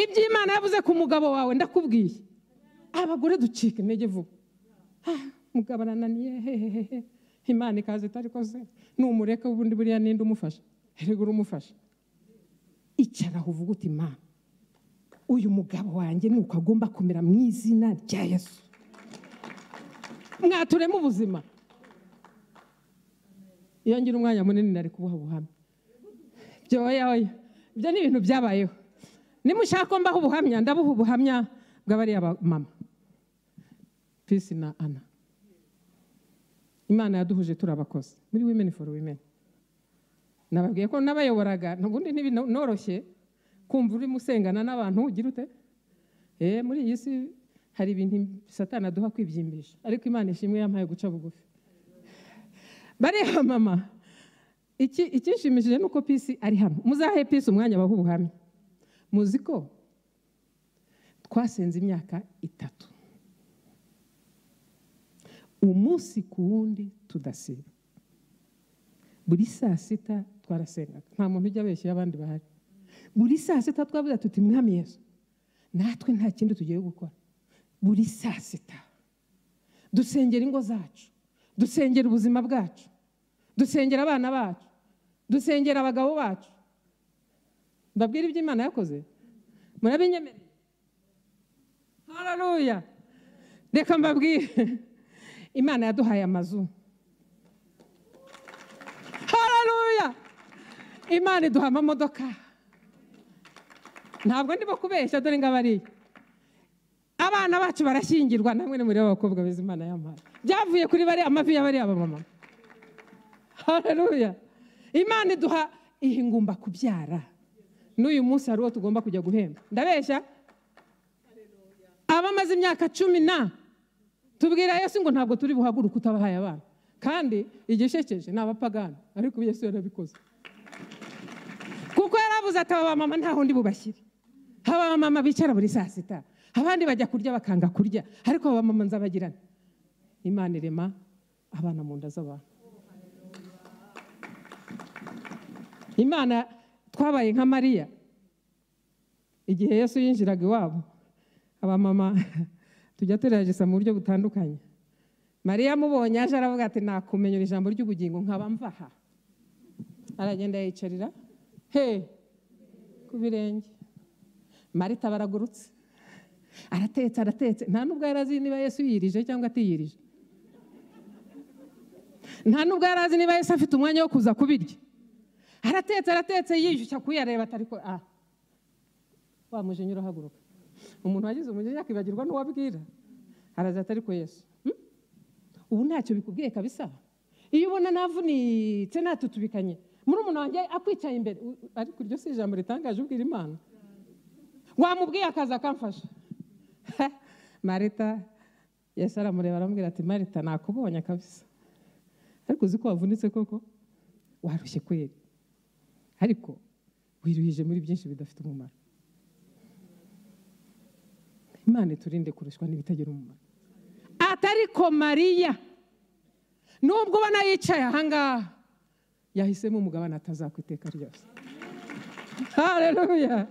iby'imana yavuze ku mugabo wawe ndakubwiye. Abagore ducika intege vuba Ah, mugabo arananiye hehehehe imana ikaza itari koze numureka ubundi buriya ninde umufasha? Erega urumufasha icara aho uvuga uti imana uyu mugabo wanjye ni uko agomba kumera mu izina rya yesu. Mwaturemo ubuzima. Iyo ngira umwanya munini nari kubuha ubuhamya. Byo oya oya. Ibyo ni ibintu byabayeho. Nimushaka ko mbaho ubuhamya ndabuha ubuhamya bw'abariya mama. Pisi na ana imana yaduhuje turi abakozi. Muri women for women. Nababwiye ko n'abayoboraga. Ubundi ntibinoroshye kumva urimo usengana n'abantu ugira ute? Eh muri iyi si hari ibintu satana aduha kwibyimbisha. Ariko imana ishimwe yampaye guca bugufi. Bariya mama. Icyishimishije ni uko pisi ari hano. Muzahe pisi umwanya baha ubuhamya. Muzi ko twasenze imyaka itatu. Umunsi ku wundi tudasiba buri saa sita twarasengaga nta muntu ujya abeshya abandi bahari. Buri saa sita twavuze tuti mwami yesu natwe nta kindi tugiye gukora. Buri saa sita. Dusengera ingo zacu. Dusengera ubuzima bwacu. Dusengera abana bacu. Dusengera abagabo bacu. Mbabwire ibyo imana yakoze? Murabinyemereye? Hararuya reka mbabwire. Imana yaduhaye amazu. Hararuya imana iduha amamodoka. Ntabwo ndimo kubeshya dore ngo abariye abana bacu barashyingirwa namwe ni muri abakobwa beza imana yampaye byavuye kuri bariya amavi ya bariya bamama. Hararuya imana iduha iyi ngumba kubyara. N'uyu munsi hari uwo tugomba kujya guhemba. Ndabeshya? Abamaze imyaka cumi na. Tubwira yesu ngo ntabwo turi buhaguruke utabahaye abana. Kandi igishekeje ni abapagani. Ariko yesu yarabikoze. Kuko yaravuze ati aba bamama nta wundi bubashyire. Aba bamama bicara buri saa sita. Abandi bajya kurya bakanga kurya. Ariko aba bamama nzabagirana imana irema abana mu nda z'abantu. Imana twabaye nka mariya. Igihe yesu yinjiraga iwabo abamama tujya turagisa mu buryo butandukanye. Mariya amubonye aje aravuga ati nakumenyera ijambo ry'ubugingo nkaba mvaha aragenda yicarira. He ku birenge. Marita baragurutse. Aratetse aratetse. Nta nubwo yari azi niba yesu yirije cyangwa atiyirije. Nta nubwo yari azi niba yesu afite umwanya wo kuza kubirya. Aratetse aratetse yishyushya kuyareba atari ko ah. Wa mujinya urahaguruka. Umuntu wagize umujinya akibagirwa n'uwabwira araza atari ko yesu. Ubu ntacyo bikubwiye kabisa. Iyo ubona navunitse natutubikanye muri umuntu wanjye akwicaye imbere. Ariko iryo si ijambo ritangaje ubwira imana. Wamubwiye akaza akamfasha. Marita yesu aramureba aramubwira ati marita nakubonye kabisa. Ariko uzi ko wavunitse koko? Warushye kweri. Ariko wiruhije muri byinshi bidafite umumaro. Imana iturinde kurushywa n'ibitagira umumaro. Atari ko mariya nubwo ubona yicaye ahangaha yahisemo umugabane atazakwa iteka ryose. Hareruya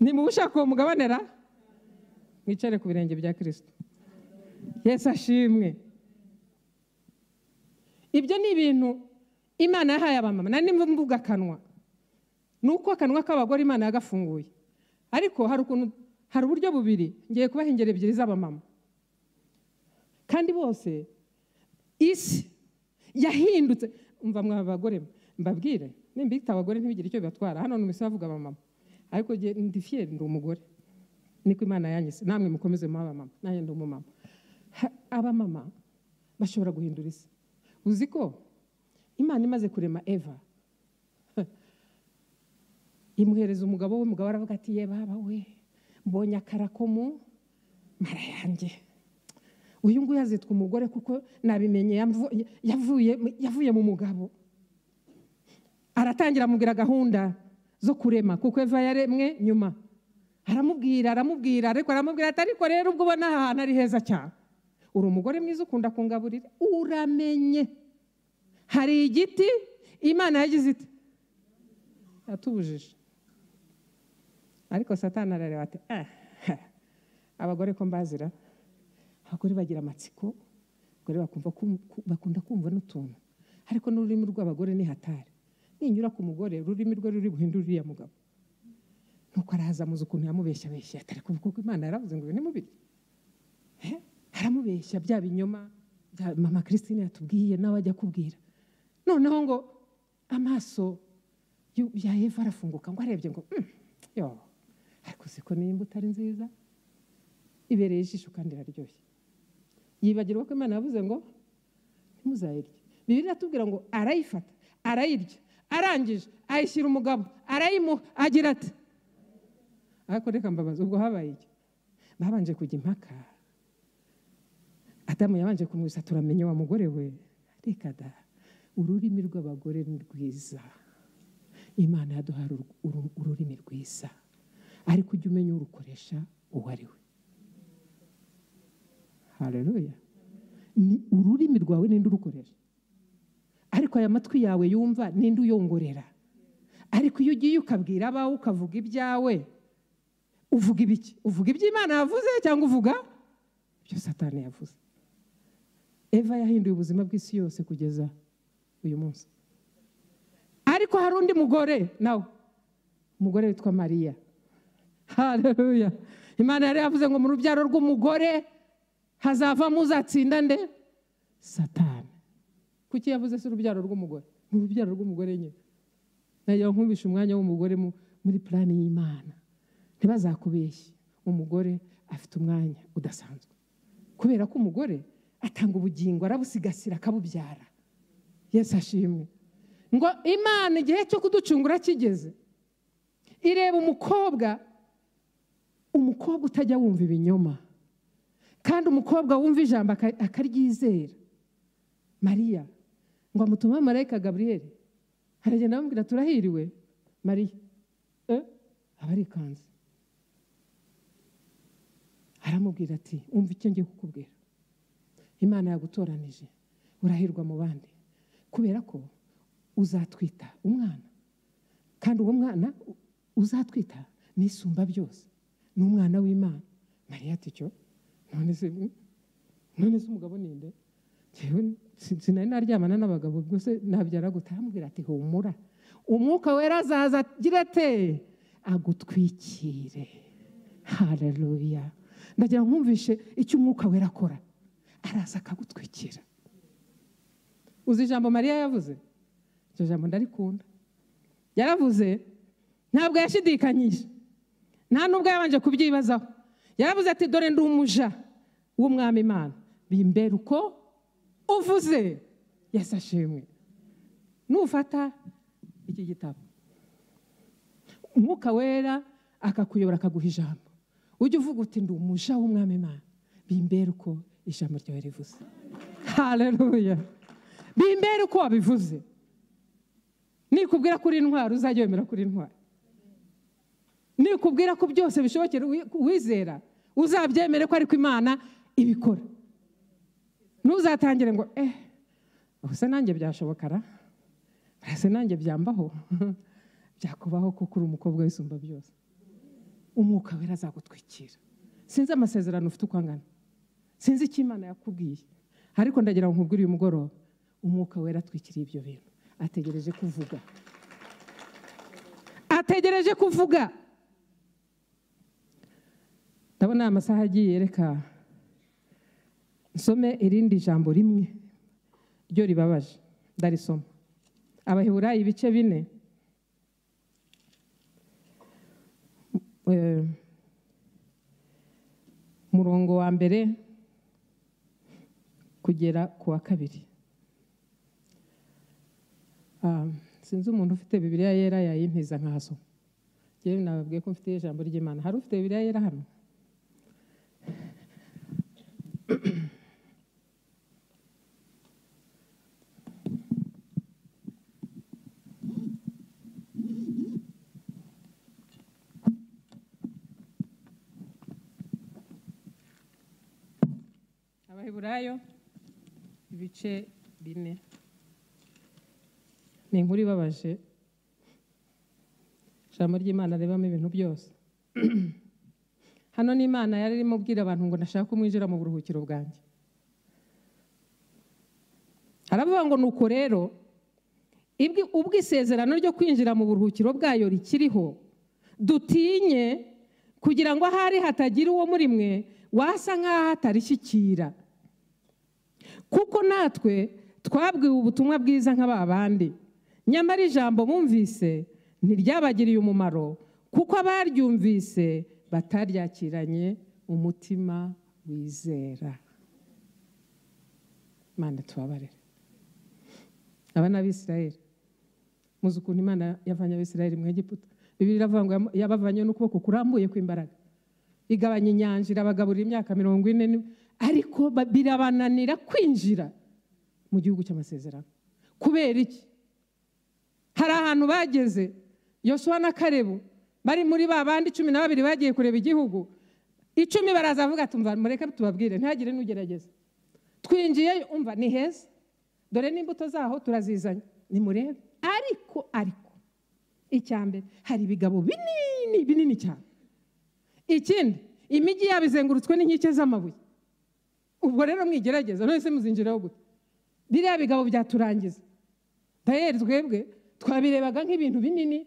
ni mu ushaka uwo mugabanera mwicare ku birenge bya kirisito yesu ashimwe. Ibyo ni ibintu imana yahaye abamama. Nari mvuga akanwa ni uko akanwa k'abagore imana yagafunguye. Ariko hari ukuntu hari uburyo bubiri ngiye kubaha ingero ebyiri z'abamama kandi bose isi yahindutse. Mva mwa bagore mbabwire nimbita abagore ntibigire icyo bibatwara. Hano numvise bavuga abamama ariko ndi fiyeri ndi umugore. Niko imana yanyise. Namwe mukomeze muba abamama nanjye ndi umumama. Abamama bashobora guhindura isi. Uzi ko imana imaze kurema eva? Imuhereza umugabo we umugabo aravuga ati ye baba we mbonye akarako mu mara yanjye. Uyu nguyu azitwa umugore kuko nabimenye yavuye mu mugabo. Aratangira amubwira gahunda zo kurema kuko eva yaremwe nyuma. Aramubwira aramubwira ariko aramubwira ati ariko rero ubwo ubona aha hantu ari heza cyane uri umugore mwiza ukunda kungaburira. Uramenye. Hari igiti imana yagize iti yatubujije. Ariko satana arareba ati abagore ko mbazira? Abagore bagira amatsiko? Abagore bakunda kumva n'utuntu. Ariko n'ururimi rw'abagore ni hatari. Ninyura ku mugore ururimi rwe ruri buhindure uriya mugabo. Nuko araza amuze ukuntu yamubeshyabeshya atari kuko imana yaravuze ngo ni mubiri aramubeshya bya binyoma bya mama christine yatubwiye nawe ajya kubwira noneho ngo amaso ya eva arafunguka ngo arebye ngo yo. Ariko siko nimba utari nziza? Ibereye ijisho kandi iraryoshye. Yibagirwa ko imana yavuze ngo ntimuzayirye. Bibiri iratubwira ngo arayifata arayirya arangije ayishyira umugabo arayimuha agira ati ariko reka mbabaza ubwo habaye iki? Babanje kujya impaka. Adamu yabanje kumwisa turamenye wa mugore we. Reka da ururimi rw'abagore ni rwiza. Imana yaduhaye ururimi rwiza. Ariko ujye umenya urukoresha uwo ari we. Hareruya ni ururimi rwawe ninde urukoresha? Ariko aya matwi yawe yumva ninde uyongorera? Ariko iyo ugiye ukabwira abawe ukavuga ibyawe uvuga ibiki? Uvuga ibyo imana yavuze cyangwa uvuga ibyo satani yavuze? Eva yahinduye ubuzima bw'isi yose kugeza uyu munsi. Ariko hari undi mugore nawe. Umugore witwa mariya. Hareruya imana yari yavuze ngo mu rubyaro rw'umugore hazavamo uzatsinda nde? Satani. Kuki yavuze se urubyaro rw'umugore? Ni urubyaro rw'umugore nyine nagira nkubishe umwanya w'umugore muri purani y'imana. Ntibazakubeshye. Umugore afite umwanya udasanzwe. Kubera ko umugore atanga ubugingo arabusigasira akabubyara. Yesu ashimwe. Ngo imana igihe cyo kuducungura kigeze ireba umukobwa umukobwa utajya wumva ibinyoma. Kandi umukobwa wumva ijambo akaryizera. Mariya ngo amutume marayika gaburiyeri haragenda bamubwira turahiriwe mariya aba arikanze aramubwira ati umva icyo ngiye kukubwira? Imana yagutoranije. Urahirwa mu bandi. Kubera ko uzatwita umwana. Kandi uwo mwana uzatwita n'isumba byose ni umwana w'imana mariya ati cyo none se none se umugabo ninde? Sinari naryamana n'abagabo rwose nabyara gute? Ati humura. Umwuka wera azaza agira ate? Agutwikire. Hareruya ndagira ngo mwumvishe icyo umwuka wera akora. Araza akagutwikira. Uzi ijambo mariya yavuze? Iryo jambo ndarikunda. Yaravuze ntabwo yashidikanyije. Nta nubwo yabanje kubyibazaho. Yaravuze ati dore ndi umuja w'umwami imana. Bimbere uko uvuze ashimwe. Nufata iki gitabo. Umwuka wera akakuyobora akaguha ijambo. Ujye uvuga uti ndi umuja w'umwami imana. Bimbere uko ijambo ryawe rivuze. Hareruya bimbere uko wabivuze. Nikubwira ko uri intwari uzajya wemera ko uri intwari nikubwira ko byose bishobokera. Uwizera uzabyemere ko ariko imana ibikora. Ntuzatangire ngo eh ubuse nanjye byashobokara? Ese nanjye byambaho? Byakubaho kuko uri umukobwa w'isumba byose. Umwuka wera azagutwikira. Sinzi amasezerano ufite uko angana. Sinzi icyo imana yakubwiye. Ariko ndagira ngo nkubwire uyu mugoroba. Umwuka wera atwikiriye ibyo bintu. Ategereje kuvuga. Ategereje kuvuga. Ndabona aya masaha agiye reka nsome irindi jambo rimwe. Ryo ribabaje. Ndarisoma. Abaheburayi ibice bine. Murongo wa mbere kugera ku wa kabiri. Sinzi umuntu ufite bibiriya yera yayimpiza nkahasoma yewe nababwiye ko mfite ijambo ry'imana. Hari ufite bibiriya yera hano? Abaheburayo ibice bine. Ni inkuru ibabaje ijambo ry'imana rebamo ibintu byose. hano ni imana yari irimo kubwira abantu ngo ndashaka ko mwinjira mu buruhukiro bwanjye. Aravuga ngo nuko rero ubwo isezerano ryo kwinjira mu buruhukiro bwayo rikiriho dutinye kugira ngo ahari hatagira uwo muri mwe wasa nk'aho atarishyikira kuko natwe twabwiwe ubutumwa bwiza nk'aba bandi. Nyamara ijambo bumvise ntiryabagiriye umumaro kuko abaryumvise bataryakiranye umutima wizera. Imana tubabarire. Aba ni abisirayeli muzi ukuntu imana yavanye abisirayeli mu egiputa. Bibiri iravuga ngo yabavanye n'ukuboko kurambuye kw'imbaraga. Igabanya inyanja irabagaburira imyaka mirongo ine ariko birabananira kwinjira mu gihugu cy'amasezerano. Kubera iki? Hari ahantu bageze yosuwa na karebu bari muri ba bandi cumi na babiri bagiye kureba igihugu icumi baraza bavuga tumva mureke tubabwire ntihagire n'ugerageza. Twinjiye umva ni heza. Dore n'imbuto zaho turazizanye. Nimurebe. Ariko ariko icya mbere hari ibigabo binini binini cyane. Ikindi imijyi yabo izengurutswe n'inkike z'amabuye. Ubwo rero mwigerageza none se muzinjiraho gute? Biriya bigabo byaturangiza. Dayeri twebwe twabirebaga nk'ibintu binini.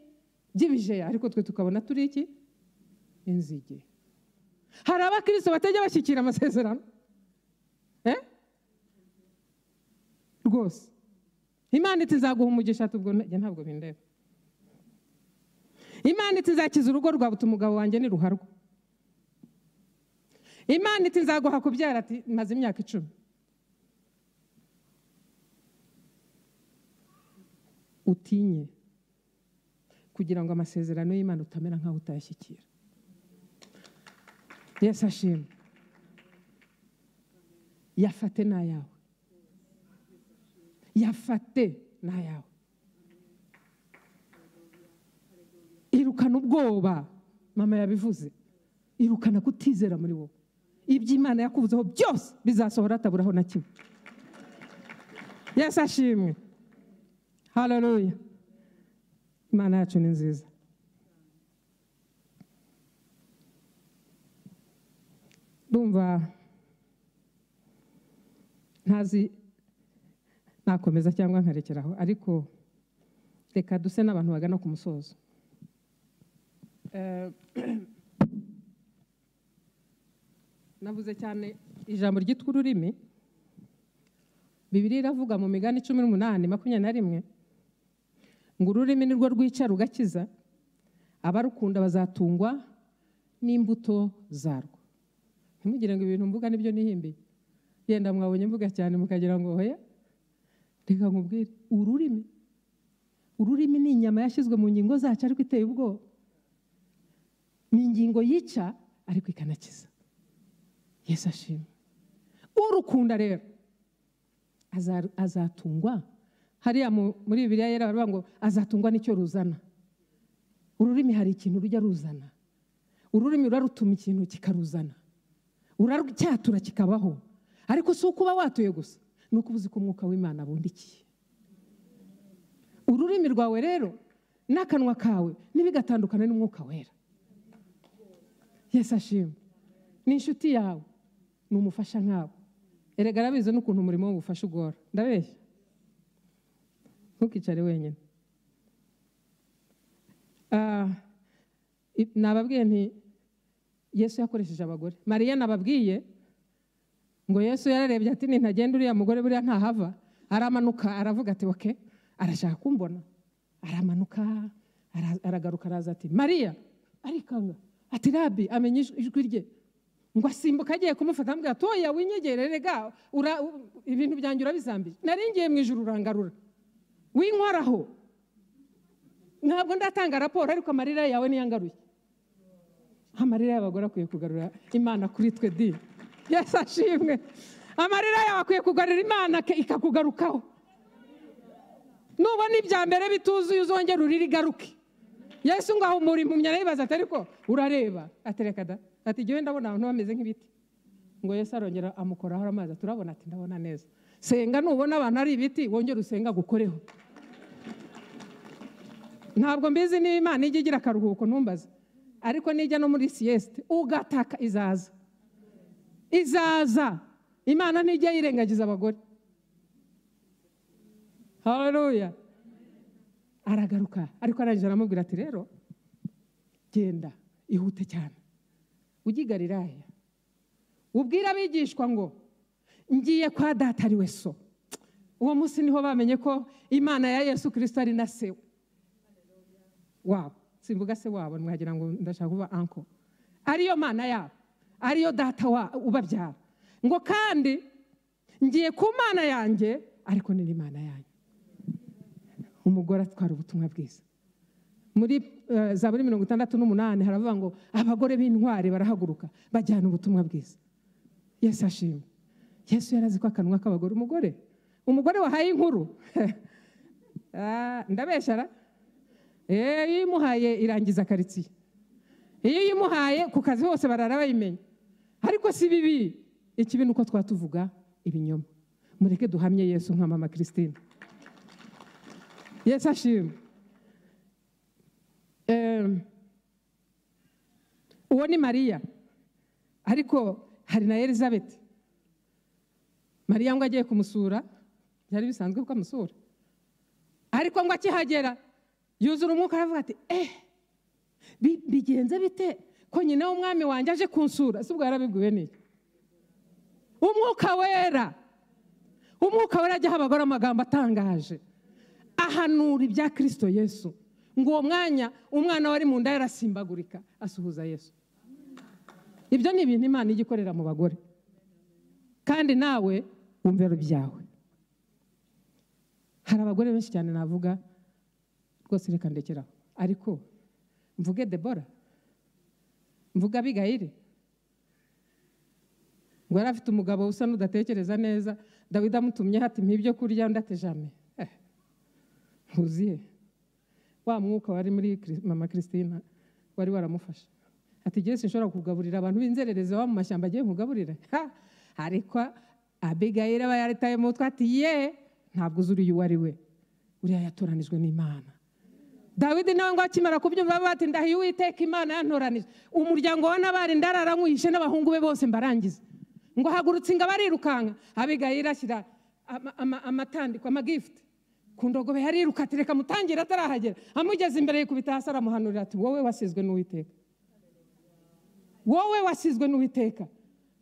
By'ibijeya ariko twe tukabona turi iki? Inzige. Hari abakristo batajya bashyikira amasezerano? Eh? rwose. Imana iti nzaguha umugisha tubwo ntabwo bindeba. Imana iti nzakiza urugo rwa buta umugabo wanjye ni ruharwa. Imana iti nzaguha kubyara ati maze imyaka icumi. Utinye. Kugira ngo amasezerano y'imana utamera nk'aho utayashyikira. Yesu ashimwe yafate ni ayawe yafate ni ayawe irukana ubwoba. Mama yabivuze. Irukana kutizera muri wowe. Ibyo imana yakubuzeho byose bizasohora ataburaho na kimwe. Yesu ashimwe haleluya imana yacu ni nziza ndumva ntazi nakomeza cyangwa nkarekeraho ariko reka duse n'abantu bagana ku musozo. Eh, navuze cyane ijambo ryitwa ururimi. Bibiri iravuga mu migani cumi n'umunani makumyabiri na rimwe. Ngo ururimi ni rwo rwica rugakiza abarukunda bazatungwa n'imbuto zarwo. Ntimugire ngo ibintu mvuga ni byo nihimbiye yenda mwabonye mvuga cyane mukagira ngo hoya reka nkubwire ururimi. Ururimi ni inyama yashyizwe mu ngingo zacu ariko iteye ubwoba. Ni ingingo yica ariko ikanakiza. Yesu ashimwe urukunda rero aza- azatungwa hariya mu- muri bibiliya yera baravuga ngo azatungwa n'icyo ruzana. Ururimi hari ikintu rujya ruzana. Ururimi rurarutuma ikintu kikaruzana. Urarutyatura kikabaho. Ariko si ukuba watuye gusa. Ni uko uzi ko umwuka w'imana abundikiye. Ururimi rwawe rero n'akanwa kawe ntibigatandukane n'umwuka wera. Yesu ashimwe ni inshuti yawe. Ni umufasha nkawe erega arabizi n'ukuntu umurimo w'ubufasha ugora. Ndabeshya. Ntukicare wenyine. Ah, nababwiye nti yesu yakoresheje abagore. Mariya nababwiye ngo yesu yararebye ati nintagenda uriya mugore buriya ntahava. Aramanuka aravuga ati oke. Arashaka kumbona. Aramanuka ara- aragaruka araza ati mariya arikanga ati rabi amenya ijwi rye. Ngo asimbuka agiye kumufata amubwira ati oya winyegere rega ura- u- ibintu byanjye urabizambije nari ngiye mu ijuru urangarura. Winkoraho ntabwo ndatanga raporo ariko amarira yawe niyo angaruye amarira y'abagore akwiye kugarura imana kuri twe di yesu ashimwe. Amarira yawe akwiye kugarura imana ikakugarukaho. Nubona ibya mbere bituzuye uzongera urire igaruke yesu ngo ahumura impumyi arayibaza ati ariko urareba? Atereka da. Ati jyewe ndabona abantu bameze nk'ibiti. Ngo yesu arongera amukoraho amazi ati urabona? Ati ndabona neza. Senga nubona abantu ari ibiti wongere usenga gukoreho. Ntabwo mbizi niba imana ijya igira akaruhuko ntumbaze ariko nijya no muri siyesite ugataka izaza. Izaza. Imana ntijya yirengagiza abagore. Haleluya aragaruka ariko arangije aramubwira ati rero genda ihute cyane. Ujye i galilaya ubwire abigishwa ngo ngiye kwa data ari we so. Uwo munsi ni ho bamenye ko imana ya yesu kirisito ari na se wabo simvuga se wabo mwagira ngo ndashaka kuba anko ariyo mana yabo. Ariyo data ubabyara. Ngo kandi ngiye ku mana yanjye ariko ni n'imana yanjye umugore atwara ubutumwa bwiza. Muri eh, zaburi mirongo itandatu n'umunani haravuga ngo abagore b'intwari barahaguruka bajyana ubutumwa bwiza. Yesu ashimwe. Yesu yari azi ko akanwa k'abagore. Umugore? Umugore wahaye inkuru? Ah, ndabeshyara Eh, iyo imuhaye irangiza karitsiye. Iyo uyimuhaye ku kazi hose barara bayimenya. Ariko si bibi. Ikibi ni uko twatuvuga ibinyoma. Mureke duhamye yesu nka mama christine. Yesu ashimwe Em, uwo ni mariya. Ariko hari na elizabeth. Mariya ngo agiye kumusura. Byari bisanzwe ko amusura. Ariko ngo akihagera. Yuzura umwuka aravuga ati eh bi- bigenze bite ko nyina w'umwami wanjye aje kunsura? Si ubwo yarabibwiwe n'iki? Umwuka wera. Umwuka wera ajyaho abagore amagambo atangaje. Ahanura ibya kirisito yesu. Ngo uwo mwanya umwana wari mu nda yarasimbagurika asuhuza yesu. Ibyo ni ibintu imana ijya ikorera mu bagore. Kandi nawe wumvira ibyawe. Hari abagore benshi cyane navuga rwose reka ndekeraho ariko mvuge debora mvuge abigayire ngo yari afite umugabo usa n'udatekereza neza. Dawidi amutumye ati ibyo kurya undi ati jame. Eh, ntuziye wa mwuka wari muri mama christina wari waramufashe. Ati igihe sinshobora kugaburira abantu b'inzererezi baba mu mashyamba agiye kugaburira ariko abigayire aba yaritaye mu mutwe ati ye ntabwo uzi uriya uwo ari we. Uriya yatoranijwe n'imana. Dawidi nawe ngo akimara kubyumva bavuga ati ndahiye uwiteka imana yantoranije. Umuryango wa nabari ndararankwishe n'abahungu be bose mbarangize. Ngo hagurutse ingabo arirukanka abigayire ashyira ama- ama- amatandiko amagifuti ku ndogobe yariruka ati reka mutangire atarahagera. Amugeze imbere yikubita hasi aramuhanurira ati wowe wasizwe n'uwiteka. Wowe wasizwe n'uwiteka.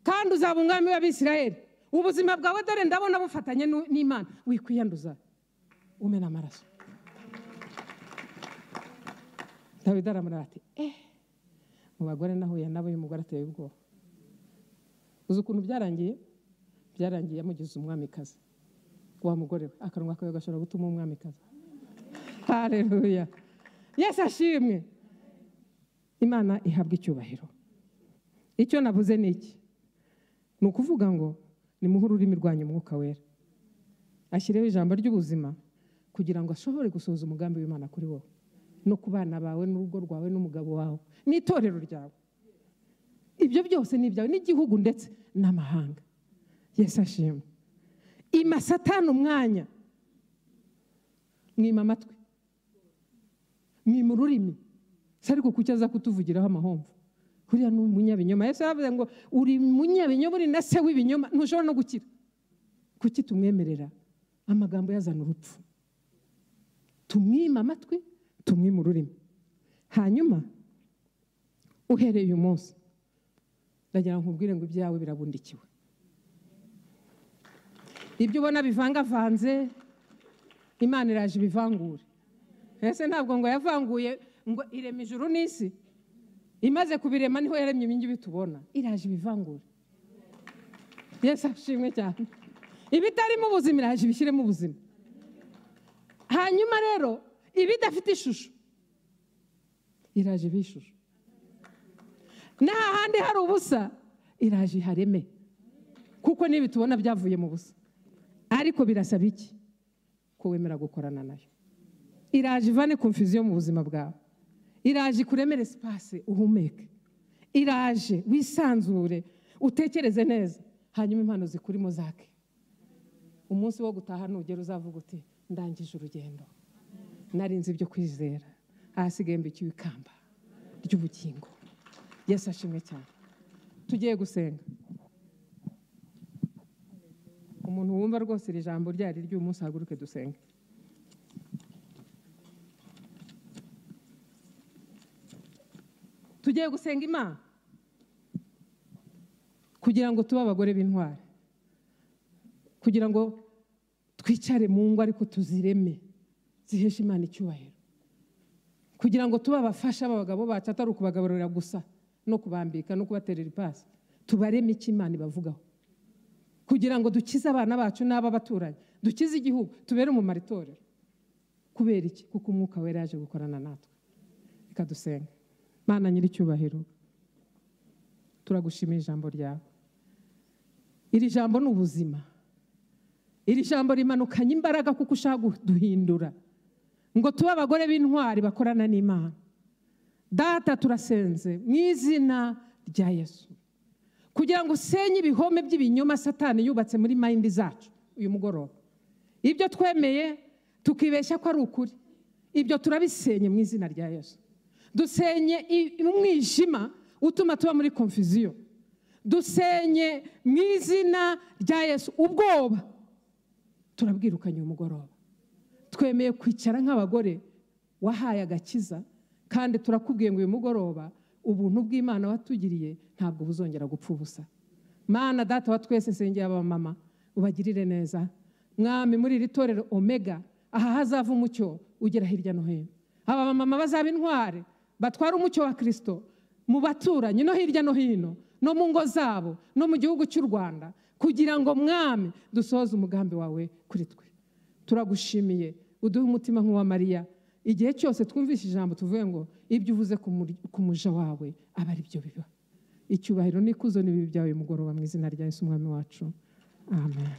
Kandi uzaba umwami w'abisirayeli. Ubuzima bwawe dore ndabona bufatanye n'imana. Wikwiyanduza. Umena amaraso. Dawidi aramurira ati eh mu bagore nahuye nabo uyu mugore ateye ubwoba uzi ukuntu byarangiye byarangiye yamugize umwamikazi wa mugore we akanwa kawe gashobora gutuma umwamikazi hareruya yesu ashimwe imana ihabwa icyubahiro icyo navuze ni iki ni ukuvuga ngo nimuhe ururimi rwanyu umwuka wera. Ashyireho ijambo ry'ubuzima kugira ngo ashobore gusohoza umugambi w'imana kuri wowe no ku bana bawe n'urugo rwawe n'umugabo wawe n'itorero ryawe. Ibyo byose ni ibyawe n'igihugu ndetse n'amahanga. Yesu ashimwe. Ima satani umwanya. Mwima amatwi. Mwima ururimi. Se ariko kuki aza kutuvugiraho amahomvu? Kuriya ni umunyabinyoma. Yesu yaravuze ngo uri umunyabinyoma uri na se w'ibinyoma. Ntushobora no gukira. Kuki tumwemerera? Amagambo yazana urupfu. Tumwima amatwi tumwima ururimi hanyuma uhereye uyu munsi ndagira ngo nkubwire ngo ibyawe birabundikiwe. Ibyo ubona bivangavanze imana iraje ibivangure. Ese ntabwo ngo yavanguye ngo irema ijuru n'isi? Imaze kubirema ni ho yaremye ibingibi tubona iraje ibivangure. Yesu ashimwe cyane. Ibitarimo ubuzima iraje ibishyiremo ubuzima. Hanyuma rero ibidafite ishusho iraje ibishusho n'ahandi hari ubusa. Iraje ihareme kuko n'ibi tubona byavuye mu busa. Ariko birasaba iki? Ko wemera gukorana na yo. Iraje ivane konfuziyo mu buzima bwawe. Iraje ikuremere sipasi uhumeke. Iraje wisanzure utekereze neza. Hanyuma impano zikurimo zake. Umunsi wo gutaha nugera uzavuga uti ndangije urugendo. Narinze ibyo kwizera. Ahasigaye mbikiwe ikamba ry'ubugingo. Yesu ashimwe cyane. Tugiye gusenga. Umuntu wumva rwose iri jambo ryari ry'umunsi haguruke dusenge. Tugiye gusenga imana. Kugira ngo tube abagore b'intwari. Kugira ngo twicare mu ngo ariko tuzireme. Ziheshe imana icyubahiro. Kugira ngo tube abafasha b'abagabo bacu atari ukubagaburira gusa no kubambika no kubaterera ipasi. Tubareme icyo imana ibavugaho? Kugira ngo dukize abana bacu n'ab'abaturanyi dukize igihugu tubere umumaro itorero. Kubera iki? Kuko umwuka wera yaje gukorana natwe. Reka dusenga mana nyir'icyubahiro turagushimira ijambo ryawe. Iri jambo ni ubuzima. Iri jambo rimanukanye imbaraga kuko ushaka kuduhindura ngo tube abagore b'intwari bakorana n'imana. Data turasenze mu izina rya yesu. Kugira ngo usenye ibihome by'ibinyoma satani yubatse muri mayindi zacu uyu mugoroba. Ibyo twemeye tukibeshya ko ari ukuri. Ibyo turabisenye mu izina rya yesu. Dusenye umwijima utuma tuba muri konfiziyo dusenye mu izina rya yesu. Ubwoba turabwirukanye uyu mugoroba. Twemeye kwicara nk'abagore wahaye agakiza kandi turakubwiye ngo uyu mugoroba ubuntu bw'imana watugiriye ntabwo buzongera gupfa ubusa. Mana data wa twese nsengera abamama ubagirire neza. Mwami muri iri torero omega aha hazava umucyo ugera hirya no hino. Aba bamama bazaba intware batwara umucyo wa kirisito mu baturanyi no hirya no hino no mu ngo zabo no mu gihugu cy'u rwanda kugira ngo mwami dusohoze umugambi wawe kuri twe. Turagushimiye uduhe umutima nk'uwa mariya. Igihe cyose twumvise ijambo tuvuge ngo ibyo uvuze ku muja wawe aba ari byo biba. Icyubahiro n'ikuzo n'ibibi byawe mugoroba mu izina rya yesu umwami wacu. Amen.